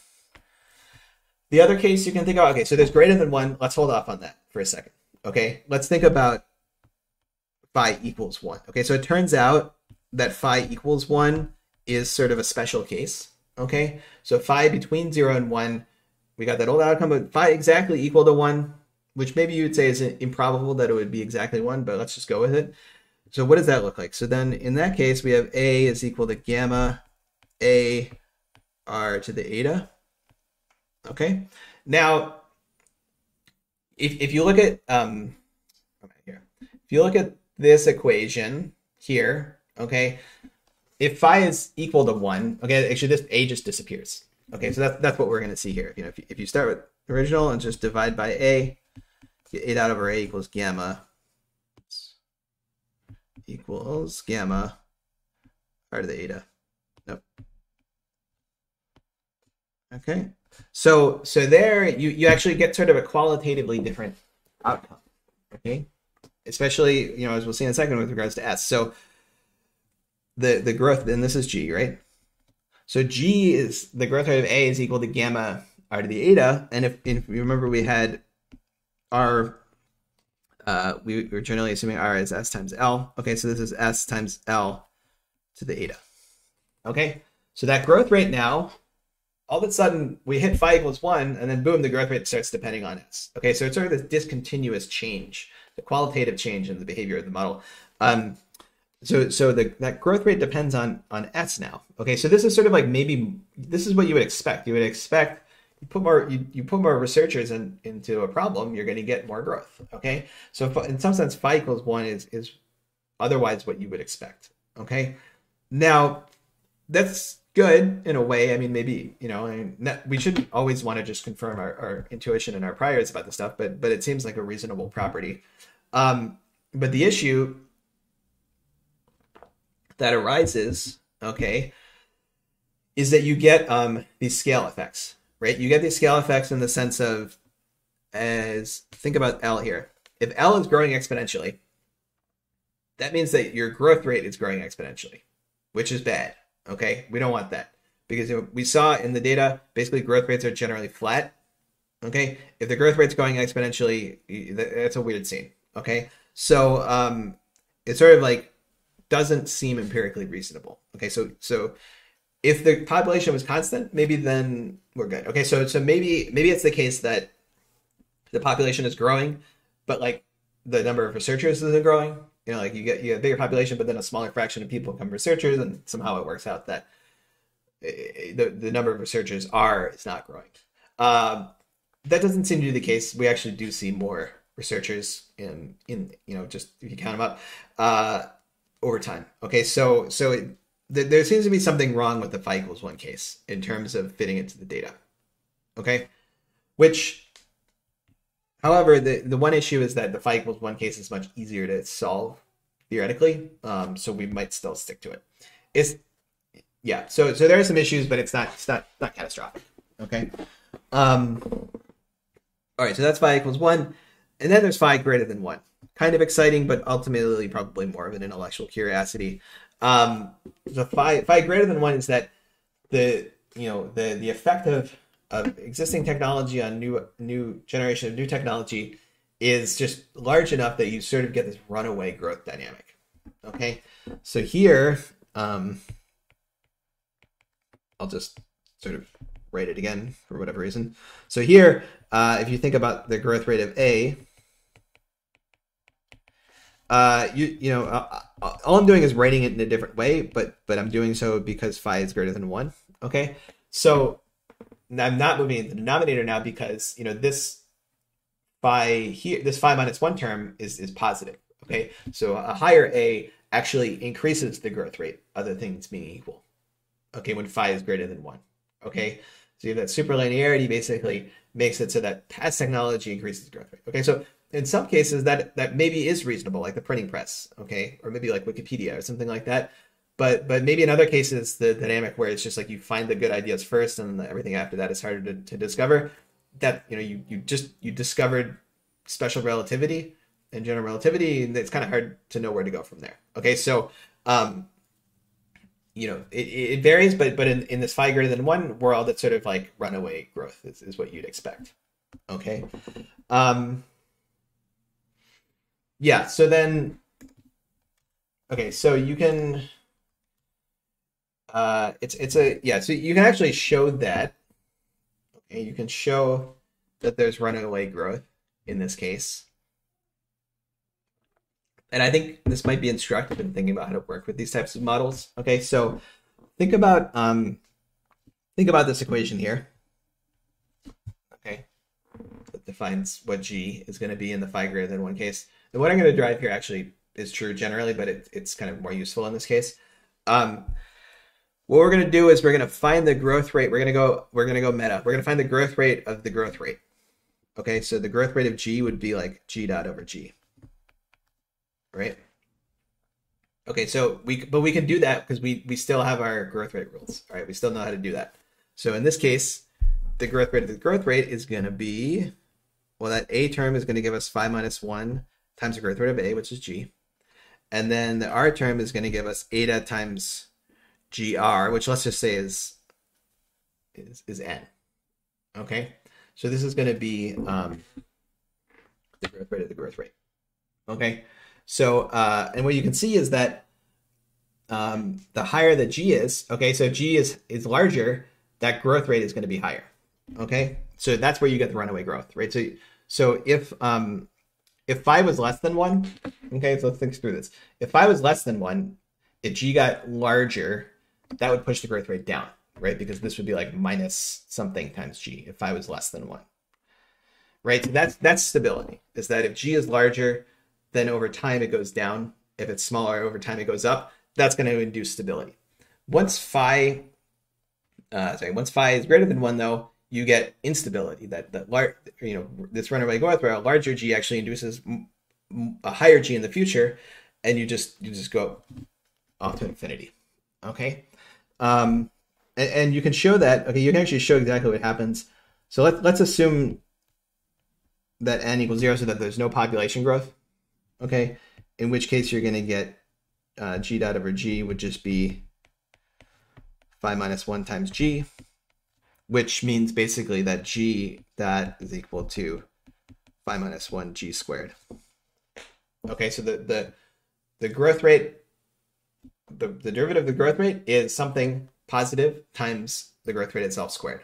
[SPEAKER 1] the other case you can think of, okay, so there's greater than one. Let's hold off on that for a second. Okay, let's think about phi equals one. Okay, so it turns out that phi equals one is sort of a special case. Okay, so phi between zero and one, we got that old outcome, but phi exactly equal to one, which maybe you would say is improbable that it would be exactly one, but let's just go with it. So what does that look like? So then in that case, we have a is equal to gamma a r to the eta. Okay, now if, if you look at um, here, if you look at this equation here, okay, if phi is equal to one, okay, actually this a just disappears. Okay, so that's that's what we're going to see here. You know, if you, if you start with original and just divide by a, get 8 out over a equals gamma equals gamma r to the eta. Nope. Okay, so so there you you actually get sort of a qualitatively different outcome. Okay, especially you know as we'll see in a second with regards to s. So the the growth, then this is g, right? So g is the growth rate of a is equal to gamma r to the eta, and if, if you remember, we had r. Uh, we were generally assuming r is s times l. Okay, so this is s times l to the eta. Okay, so that growth rate now, all of a sudden we hit phi equals one, and then boom, the growth rate starts depending on s. Okay, so it's sort of this discontinuous change, the qualitative change in the behavior of the model. Um, so so the that growth rate depends on on s now okay? So this is sort of like maybe this is what you would expect. You would expect you put more you, you put more researchers in, into a problem you're going to get more growth okay? So in some sense phi equals one is is otherwise what you would expect okay? Now that's good in a way. I mean maybe you know I mean, we shouldn't always want to just confirm our, our intuition and our priors about the stuff but but it seems like a reasonable property. Um but the issue that arises, okay, is that you get um, these scale effects, right? You get these scale effects in the sense of, as think about L here. If L is growing exponentially, that means that your growth rate is growing exponentially, which is bad. Okay, we don't want that because we saw in the data basically growth rates are generally flat. Okay, if the growth rate's going exponentially, that's a weird scene. Okay, so um, it's sort of like doesn't seem empirically reasonable. Okay, so so if the population was constant, maybe then we're good. Okay, so so maybe maybe it's the case that the population is growing, but like the number of researchers isn't growing. You know, like you get you get a bigger population, but then a smaller fraction of people become researchers, and somehow it works out that eh, eh, the the number of researchers are is not growing. Um, that doesn't seem to be the case. We actually do see more researchers in in you know just if you count them up. Uh, over time. Okay, so so it, th- there seems to be something wrong with the phi equals one case in terms of fitting into the data. Okay, which, however, the the one issue is that the phi equals one case is much easier to solve theoretically. Um, so we might still stick to it. It's yeah, so so there are some issues, but it's not it's not not catastrophic. Okay. Um. All right, so that's phi equals one, and then there's phi greater than one. Kind of exciting, but ultimately probably more of an intellectual curiosity. Um, the phi phi greater than one is that the you know the the effect of of existing technology on new new generation of new technology is just large enough that you sort of get this runaway growth dynamic. Okay, so here um, I'll just sort of write it again for whatever reason. So here, uh, if you think about the growth rate of A, uh, you you know, uh, uh, all I'm doing is writing it in a different way, but but I'm doing so because phi is greater than one. Okay, so I'm not moving the denominator now because you know this phi here, this phi minus one term is is positive. Okay, so a higher a actually increases the growth rate, other things being equal. Okay, when phi is greater than one. Okay, so you have that superlinearity basically makes it so that past technology increases growth rate. Okay, so in some cases that that maybe is reasonable, like the printing press, okay, or maybe like Wikipedia or something like that. But but maybe in other cases the dynamic where it's just like you find the good ideas first and everything after that is harder to, to discover. That you know you you just you discovered special relativity and general relativity, and it's kind of hard to know where to go from there. Okay, so um, you know it, it varies, but but in, in this phi greater than one world, it's sort of like runaway growth is, is what you'd expect. Okay. Um, yeah, so then okay, so you can uh it's it's a yeah, so you can actually show that okay, you can show that there's runaway growth in this case. And I think this might be instructive in thinking about how to work with these types of models. Okay, so think about um think about this equation here. Okay. That defines what g is going to be in the phi greater than one case. And what I'm going to drive here actually is true generally, but it, it's kind of more useful in this case. Um, what we're going to do is we're going to find the growth rate. We're going to go, we're going to go meta. We're going to find the growth rate of the growth rate. Okay, so the growth rate of G would be like G dot over G. Right? Okay, so we, but we can do that because we, we still have our growth rate rules. All right, we still know how to do that. So in this case, the growth rate of the growth rate is going to be, well, that A term is going to give us phi minus 1 times the growth rate of A, which is G. And then the R term is going to give us eta times GR, which let's just say is is, is N. Okay, so this is going to be um, the growth rate of the growth rate. Okay, so uh, and what you can see is that um, the higher that G is, okay, so G is is larger, that growth rate is going to be higher. Okay, so that's where you get the runaway growth, right? So so if um, if phi was less than one, okay, so let's think through this. If phi was less than one, if g got larger, that would push the growth rate down, right? Because this would be like minus something times g if phi was less than one, right? So that's that's stability. Is that if g is larger, then over time it goes down. If it's smaller, over time it goes up. That's going to induce stability. Once phi, uh, sorry, once phi is greater than one, though, you get instability. That that large, you know, this runaway growth where a larger g actually induces a higher g in the future, and you just you just go off to infinity. Okay, um, and, and you can show that. Okay, you can actually show exactly what happens. So let's let's assume that n equals zero, so that there's no population growth. Okay, in which case you're going to get uh, g dot over g would just be phi minus one times g which means basically that g that is equal to phi minus 1 g squared. Okay, so the, the, the growth rate, the, the derivative of the growth rate is something positive times the growth rate itself squared.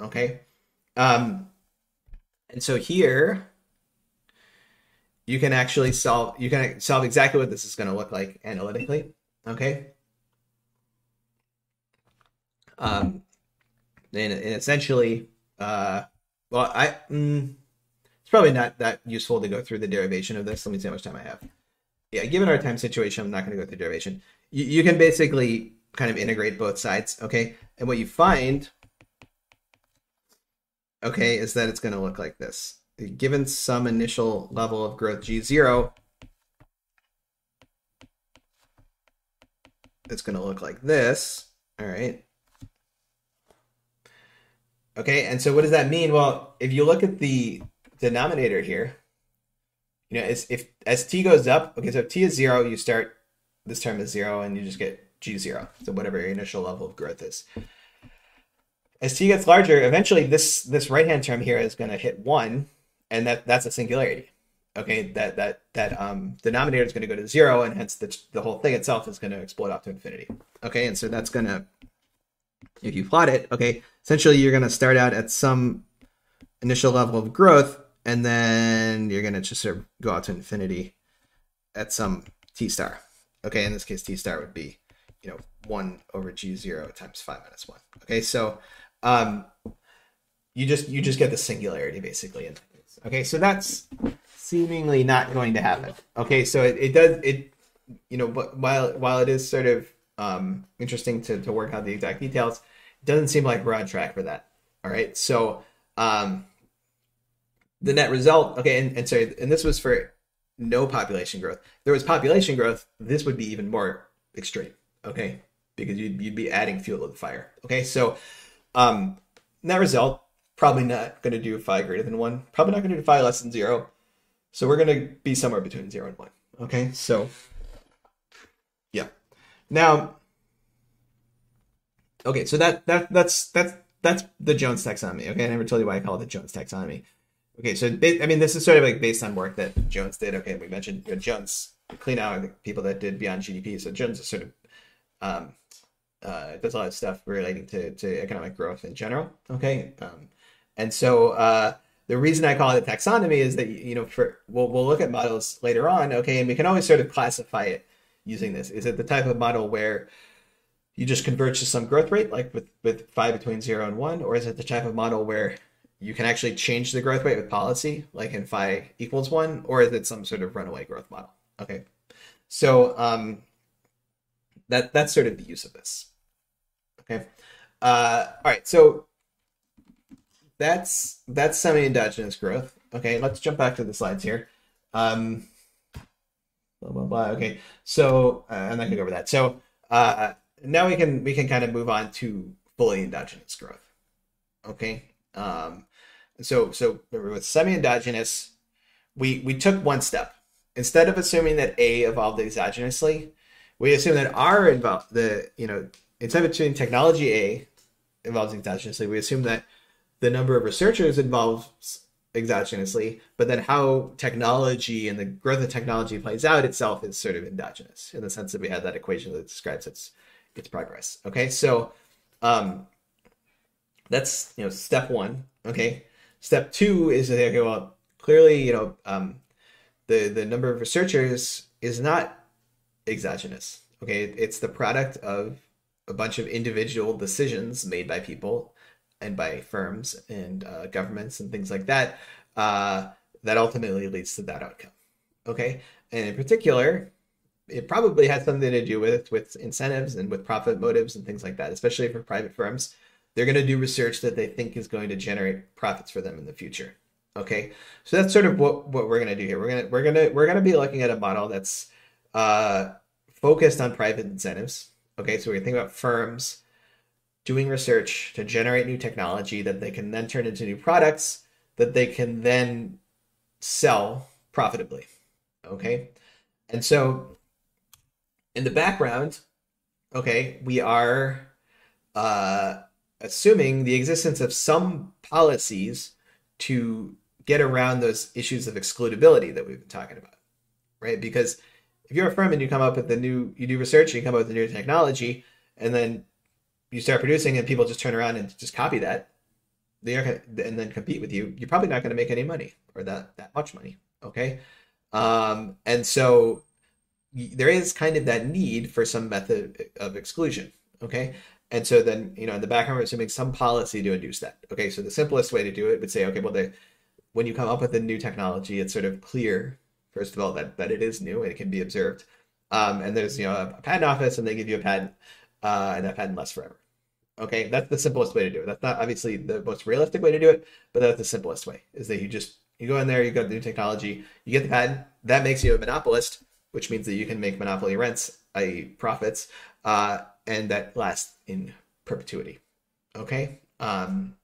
[SPEAKER 1] Okay, um, and so here you can actually solve, you can solve exactly what this is going to look like analytically. Okay. Um, and, and essentially, uh, well, I mm, it's probably not that useful to go through the derivation of this. Let me see how much time I have. Yeah, given our time situation, I'm not going to go through derivation. You, you can basically kind of integrate both sides, okay? And what you find, okay, is that it's going to look like this. Given some initial level of growth G0, it's going to look like this, All right. Okay, and so what does that mean? Well, if you look at the denominator here, you know, as if as t goes up, okay, so if t is zero, you start this term is zero, and you just get g zero. So whatever your initial level of growth is. As t gets larger, eventually this this right hand term here is going to hit one, and that that's a singularity. Okay, that that that um, denominator is going to go to zero, and hence the the whole thing itself is going to explode off to infinity. Okay, and so that's going to, if you plot it, okay, essentially you're going to start out at some initial level of growth, and then you're going to just sort of go out to infinity at some t star. Okay, in this case, t star would be, you know, 1 over g0 times phi minus 1. Okay, so um, you just you just get the singularity basically. Okay, so that's seemingly not going to happen. Okay, so it, it does it you know, but while while it is sort of um, interesting to, to work out the exact details, it doesn't seem like we're on track for that. All right, so um, the net result, okay, and, and so and this was for no population growth. If there was population growth, this would be even more extreme. Okay, because you'd, you'd be adding fuel to the fire. Okay, so um, net result probably not going to do phi greater than one. Probably not going to do phi less than zero. So we're going to be somewhere between zero and one. Okay, so yeah. Now, okay, so that that that's that's that's the Jones taxonomy. Okay, I never told you why I call it the Jones taxonomy. Okay, so I mean, this is sort of like based on work that Jones did. Okay, we mentioned you know, Jones, Klenow the people that did beyond GDP. So Jones is sort of um, uh, does a lot of stuff relating to, to economic growth in general. Okay, um, and so uh, the reason I call it a taxonomy is that you know for we'll we'll look at models later on. Okay, and we can always sort of classify it using this. Is it the type of model where you just converge to some growth rate, like with with phi between zero and one, or is it the type of model where you can actually change the growth rate with policy, like in phi equals one, or is it some sort of runaway growth model? Okay, so um, that that's sort of the use of this. Okay, uh, all right, so that's that's semi-endogenous growth. Okay, let's jump back to the slides here. Um, blah blah blah. Okay, so uh, I'm not gonna go over that. So uh, now we can we can kind of move on to fully endogenous growth. Okay. Um, so so with semi-endogenous, we we took one step. Instead of assuming that A evolved exogenously, we assume that R involved the you know instead of assuming technology A evolves exogenously, we assume that the number of researchers involves exogenously, but then how technology and the growth of technology plays out itself is sort of endogenous in the sense that we have that equation that describes its its progress. Okay, so um, that's you know step one. Okay, Step two is that okay, well, clearly, you know, um, the the number of researchers is not exogenous. Okay, it's the product of a bunch of individual decisions made by people and by firms and uh, governments and things like that uh, that ultimately leads to that outcome. Okay, and in particular, it probably has something to do with with incentives and with profit motives and things like that, especially for private firms they're going to do research that they think is going to generate profits for them in the future. Okay, so that's sort of what, what we're going to do here. We're gonna we're gonna we're gonna be looking at a model that's uh, focused on private incentives. Okay, so we're think about firms doing research to generate new technology that they can then turn into new products that they can then sell profitably. Okay, and so in the background, okay, we are uh, assuming the existence of some policies to get around those issues of excludability that we've been talking about, right? Because if you're a firm and you come up with the new, you do research, you come up with a new technology, and then you start producing, and people just turn around and just copy that, they are and then compete with you. You're probably not going to make any money or that that much money, okay? Um, and so there is kind of that need for some method of exclusion, okay? And so then, you know, in the background, we're assuming some policy to induce that. Okay, so the simplest way to do it would say, okay, well, the, when you come up with a new technology, it's sort of clear, first of all, that, that it is new and it can be observed. Um, and there's, you know, a, patent office and they give you a patent uh, and that patent lasts forever. Okay, that's the simplest way to do it. That's not obviously the most realistic way to do it, but that's the simplest way is that you just, you go in there, you got the new technology, you get the patent, that makes you a monopolist, which means that you can make monopoly rents, i.e. profits, uh, and that lasts in perpetuity. Okay. Um,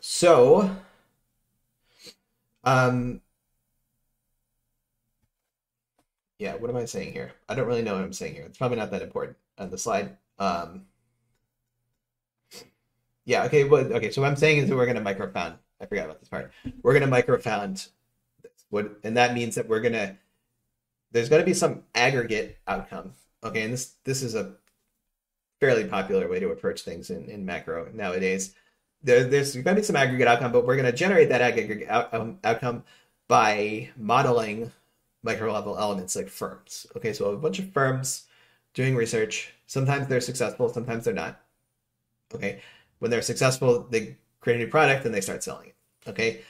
[SPEAKER 1] so, um, yeah, what am I saying here? I don't really know what I'm saying here. It's probably not that important on the slide. Um, yeah, okay, well, okay, so what I'm saying is that we're going to microfound. I forgot about this part. We're going to microfound what, and that means that we're going to, there's going to be some aggregate outcome. Okay, and this this is a fairly popular way to approach things in, in macro nowadays. There, there's going to be some aggregate outcome, but we're going to generate that aggregate out, um, outcome by modeling micro level elements like firms. Okay, so a bunch of firms doing research. Sometimes they're successful, sometimes they're not. Okay, when they're successful, they create a new product and they start selling it. Okay,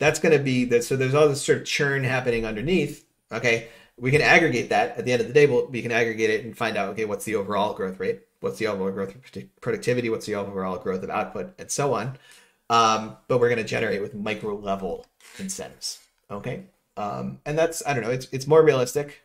[SPEAKER 1] that's going to be that. So there's all this sort of churn happening underneath. Okay, we can aggregate that at the end of the day. We'll, we can aggregate it and find out okay, what's the overall growth rate? What's the overall growth productivity? What's the overall growth of output, and so on. Um, but we're going to generate with micro level incentives. Okay, um, and that's I don't know. It's it's more realistic.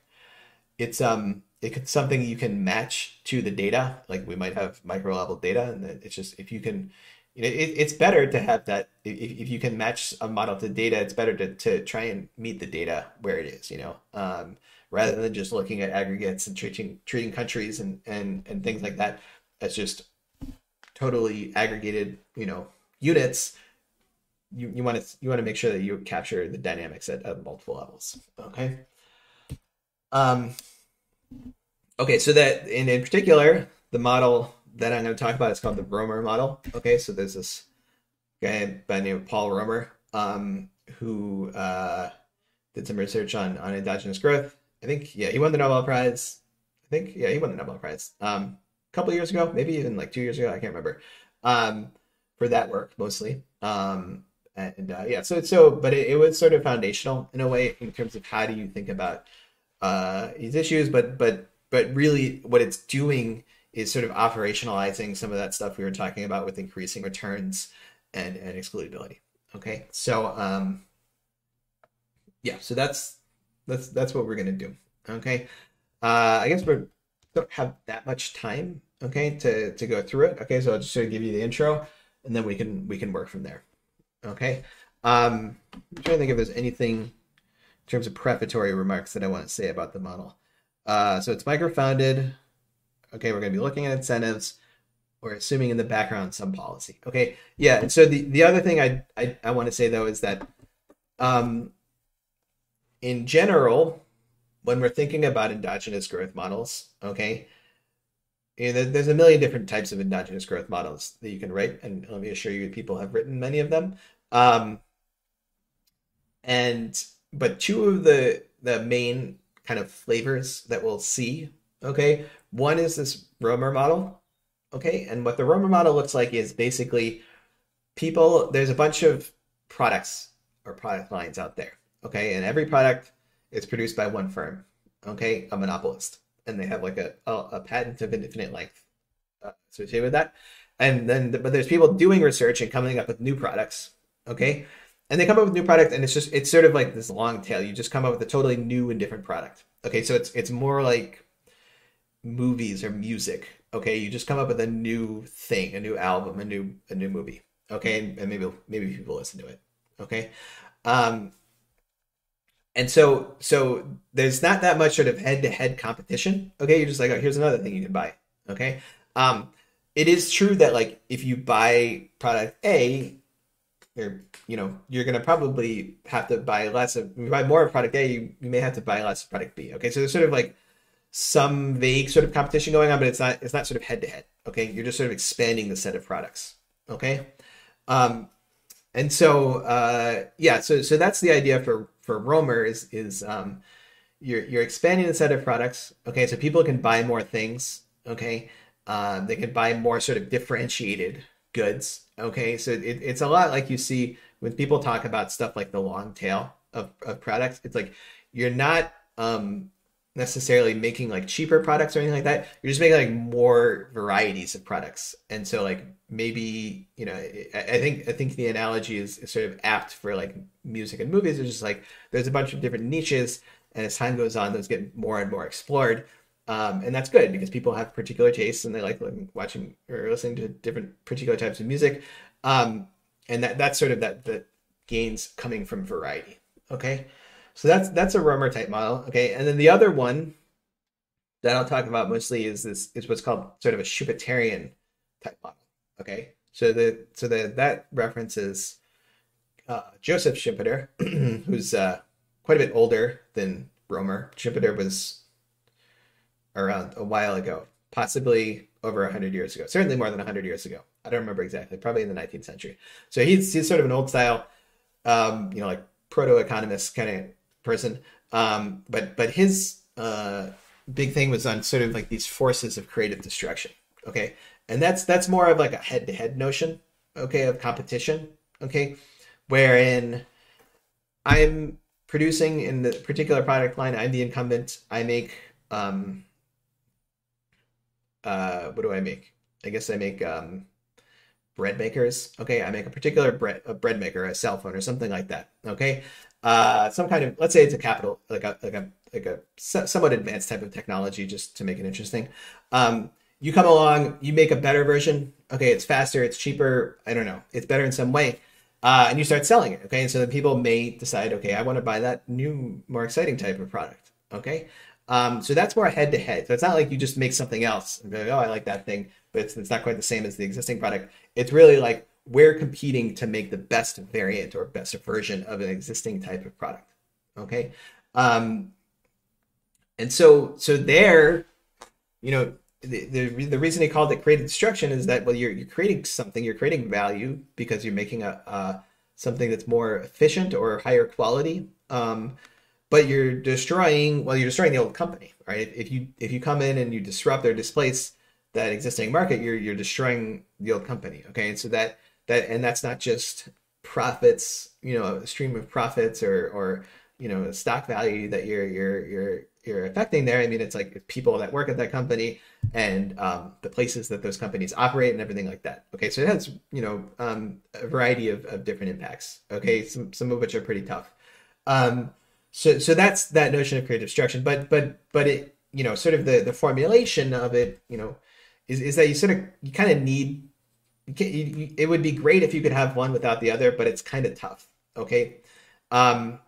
[SPEAKER 1] It's um it's something you can match to the data. Like we might have micro level data, and it's just if you can, you know, it, it's better to have that. If, if you can match a model to data, it's better to to try and meet the data where it is. You know, um, rather than just looking at aggregates and treating treating countries and and and things like that as just totally aggregated. You know, units you, you want to you want to make sure that you capture the dynamics at, at multiple levels. Okay. Um, okay, so that in, in particular, the model that I'm going to talk about is called the Romer model. Okay, so there's this guy by the name of Paul Romer um, who uh, did some research on on endogenous growth. I think yeah, he won the Nobel Prize. I think yeah, he won the Nobel Prize um, a couple years ago, maybe even like two years ago. I can't remember um, for that work mostly. Um, and uh, yeah so so but it, it, was sort of foundational in a way in terms of how do you think about uh, these issues but but but really what it's doing is sort of operationalizing some of that stuff we were talking about with increasing returns and and excludability. Okay? So um yeah so that's that's that's what we're gonna do. Okay? Uh i guess we don't have that much time okay to to go through it. Okay? So i'll just sort of give you the intro and then we can we can work from there. Okay. Um, I'm trying to think if there's anything in terms of prefatory remarks that I want to say about the model. Uh, so it's micro-founded. Okay, we're going to be looking at incentives. We're assuming in the background some policy. Okay, yeah. And so the, the other thing I, I, I want to say though is that um, in general, when we're thinking about endogenous growth models, okay, you know, there's a million different types of endogenous growth models that you can write, and let me assure you, people have written many of them. Um, and but two of the the main kind of flavors that we'll see, okay, one is this Romer model, okay, and what the Romer model looks like is basically people. There's a bunch of products or product lines out there, okay, and every product is produced by one firm, okay, a monopolist and they have like a, a, a patent of infinite length uh, associated with that. And then, but there's people doing research and coming up with new products. Okay. And they come up with new product and it's just, it's sort of like this long tail. You just come up with a totally new and different product. Okay. So it's, it's more like movies or music. Okay. You just come up with a new thing, a new album, a new, a new movie. Okay. And, and maybe, maybe people listen to it. Okay. Um, and so so there's not that much sort of head-to-head competition okay you're just like oh, here's another thing you can buy okay um it is true that like if you buy product a you're you know you're gonna probably have to buy less of you buy more of product a you, you may have to buy less of product b okay so there's sort of like some vague sort of competition going on but it's not it's not sort of head to head okay you're just sort of expanding the set of products okay um and so uh yeah so so that's the idea for for Romer is is um, you're you're expanding the set of products. Okay, so people can buy more things. Okay, um, they can buy more sort of differentiated goods. Okay, so it, it's a lot like you see when people talk about stuff like the long tail of, of products. It's like you're not um, necessarily making like cheaper products or anything like that. You're just making like more varieties of products. And so like maybe, you know, I think I think the analogy is, is sort of apt for like music and movies. It's just like there's a bunch of different niches and as time goes on, those get more and more explored. Um, and that's good because people have particular tastes and they like watching or listening to different particular types of music. Um, and that that's sort of that the gains coming from variety. Okay, so that's that's a Romer type model. Okay, and then the other one that I'll talk about mostly is this is what's called sort of a Schumpeterian type model. Okay, so the so the that references uh, Joseph Schumpeter, who's uh, quite a bit older than Romer. Schumpeter was around a while ago, possibly over 100 years ago, certainly more than 100 years ago. I don't remember exactly, probably in the 19th century. So he's, he's sort of an old style, um, you know, like proto economist kind of person. Um, but but his uh, big thing was on sort of like these forces of creative destruction. Okay, and that's that's more of like a head to head notion. Okay, of competition. Okay, wherein I'm producing in the particular product line, I'm the incumbent. I make um, uh, what do I make? I guess I make um, bread makers. Okay, I make a particular bread a bread maker, a cell phone, or something like that. Okay, uh, some kind of let's say it's a capital like a like a like a somewhat advanced type of technology, just to make it interesting. Um, you come along, you make a better version. Okay, it's faster, it's cheaper. I don't know, it's better in some way. Uh, and you start selling it. Okay, and so then people may decide, okay, I want to buy that new, more exciting type of product. Okay, um, so that's more head to head. So it's not like you just make something else and like, oh, I like that thing, but it's, it's not quite the same as the existing product. It's really like we're competing to make the best variant or best version of an existing type of product. Okay. Um, and so, so there, you know, the, the, the reason they called it creative destruction is that, well, you're, you're creating something, you're creating value because you're making a, a something that's more efficient or higher quality. Um, but you're destroying well you're destroying the old company right? If you if you come in and you disrupt or displace that existing market you're you're destroying the old company okay? And so that that and that's not just profits you know a stream of profits or or you know stock value that you're you're you're you're affecting there. I mean it's like people that work at that company and um, the places that those companies operate and everything like that okay? So it has you know um, a variety of, of different impacts okay? Some, some of which are pretty tough. Um, so so that's that notion of creative destruction but but but it you know sort of the the formulation of it you know is, is that you sort of you kind of need it would be great if you could have one without the other but it's kind of tough okay? Um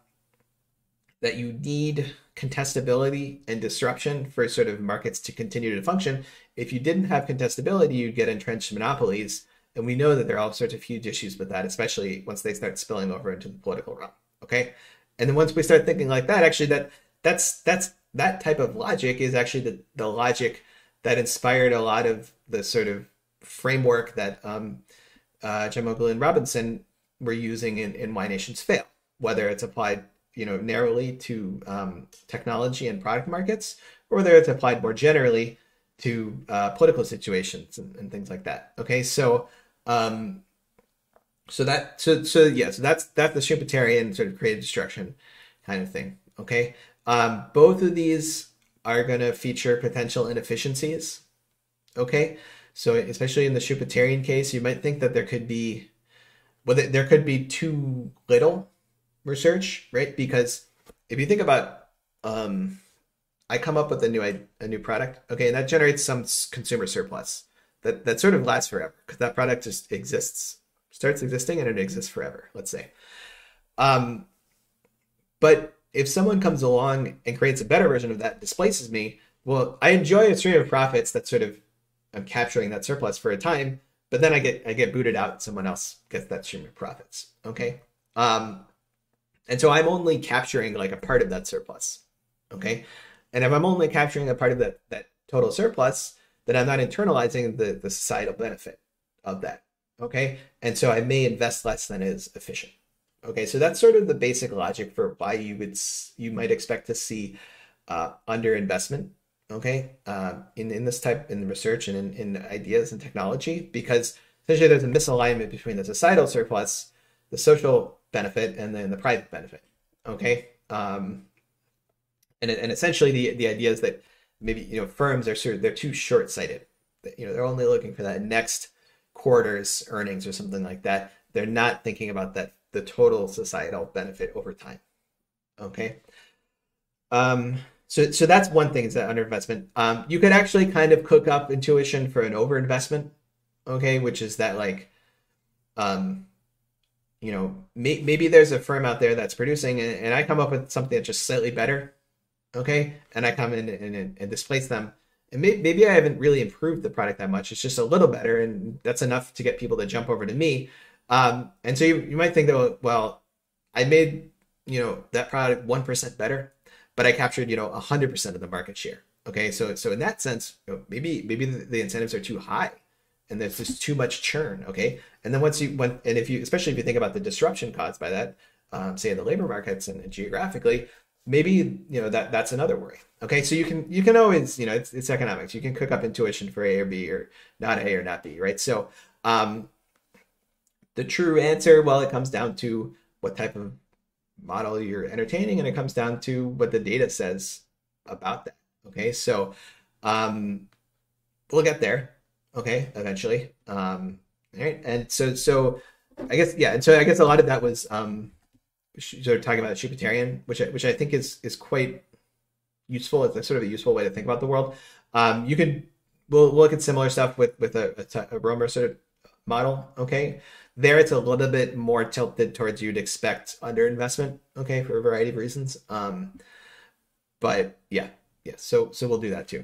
[SPEAKER 1] that you need contestability and disruption for sort of markets to continue to function. If you didn't have contestability you'd get entrenched monopolies and we know that there are all sorts of huge issues with that especially once they start spilling over into the political realm okay and then once we start thinking like that, actually that that's that's that type of logic is actually the, the logic that inspired a lot of the sort of framework that um, uh, Acemoglu and Robinson were using in, in Why Nations Fail, whether it's applied you know narrowly to um, technology and product markets, or whether it's applied more generally to uh, political situations and, and, things like that. Okay, so um, so that so so yeah, so that's that's the Schumpeterian sort of creative destruction kind of thing. Okay, um, both of these are going to feature potential inefficiencies. Okay, so especially in the Schumpeterian case, you might think that there could be well, there could be too little research, right? Because if you think about, um, I come up with a new a new product, okay, and that generates some consumer surplus that that sort of lasts forever because that product just exists starts existing and it exists forever, let's say. Um, but if someone comes along and creates a better version of that, displaces me, well, I enjoy a stream of profits that sort of I'm capturing that surplus for a time, but then I get I get booted out. Someone else gets that stream of profits. Okay, um, and so I'm only capturing like a part of that surplus. Okay, and if I'm only capturing a part of that that total surplus, then I'm not internalizing the the societal benefit of that. Okay. And so I may invest less than is efficient. Okay. So that's sort of the basic logic for why you would, you might expect to see uh, under investment. Okay. Uh, in, in this type in research and in, in ideas and technology, because essentially there's a misalignment between the societal surplus, the social benefit, and then the private benefit. Okay. Um, and, and essentially the, the idea is that maybe, you know, firms are sort of, they're too short sighted. You know, they're only looking for that next quarter's earnings or something like that. They're not thinking about that the total societal benefit over time. Okay. Um, so so that's one thing is that underinvestment. Um, you could actually kind of cook up intuition for an overinvestment, okay, which is that like, um, you know, may, maybe there's a firm out there that's producing, and, and I come up with something that's just slightly better, okay, and I come in and, and, and displace them. And may, maybe I haven't really improved the product that much. It's just a little better, and that's enough to get people to jump over to me. Um, and so you, you might think that, well, I made you know that product one percent better, but I captured you know hundred percent of the market share. Okay, so so in that sense, you know, maybe maybe the, the incentives are too high, and there's just too much churn. Okay, and then once you went, and if you especially if you think about the disruption caused by that, um, say in the labor markets and, and geographically, maybe you know that that's another worry. Okay, so you can you can always you know it's, it's economics. You can cook up intuition for A or B or not A or not B, right? So um, the true answer, well, it comes down to what type of model you're entertaining and it comes down to what the data says about that okay so um we'll get there okay eventually um all right and so so i guess yeah and so i guess a lot of that was um of talking about Schumpeterian which I, which i think is is quite useful it's a sort of a useful way to think about the world um you can we'll, we'll look at similar stuff with with a, a, a romer sort of model okay there, it's a little bit more tilted towards you'd expect underinvestment, okay, for a variety of reasons. Um, but yeah, yeah. So so we'll do that too.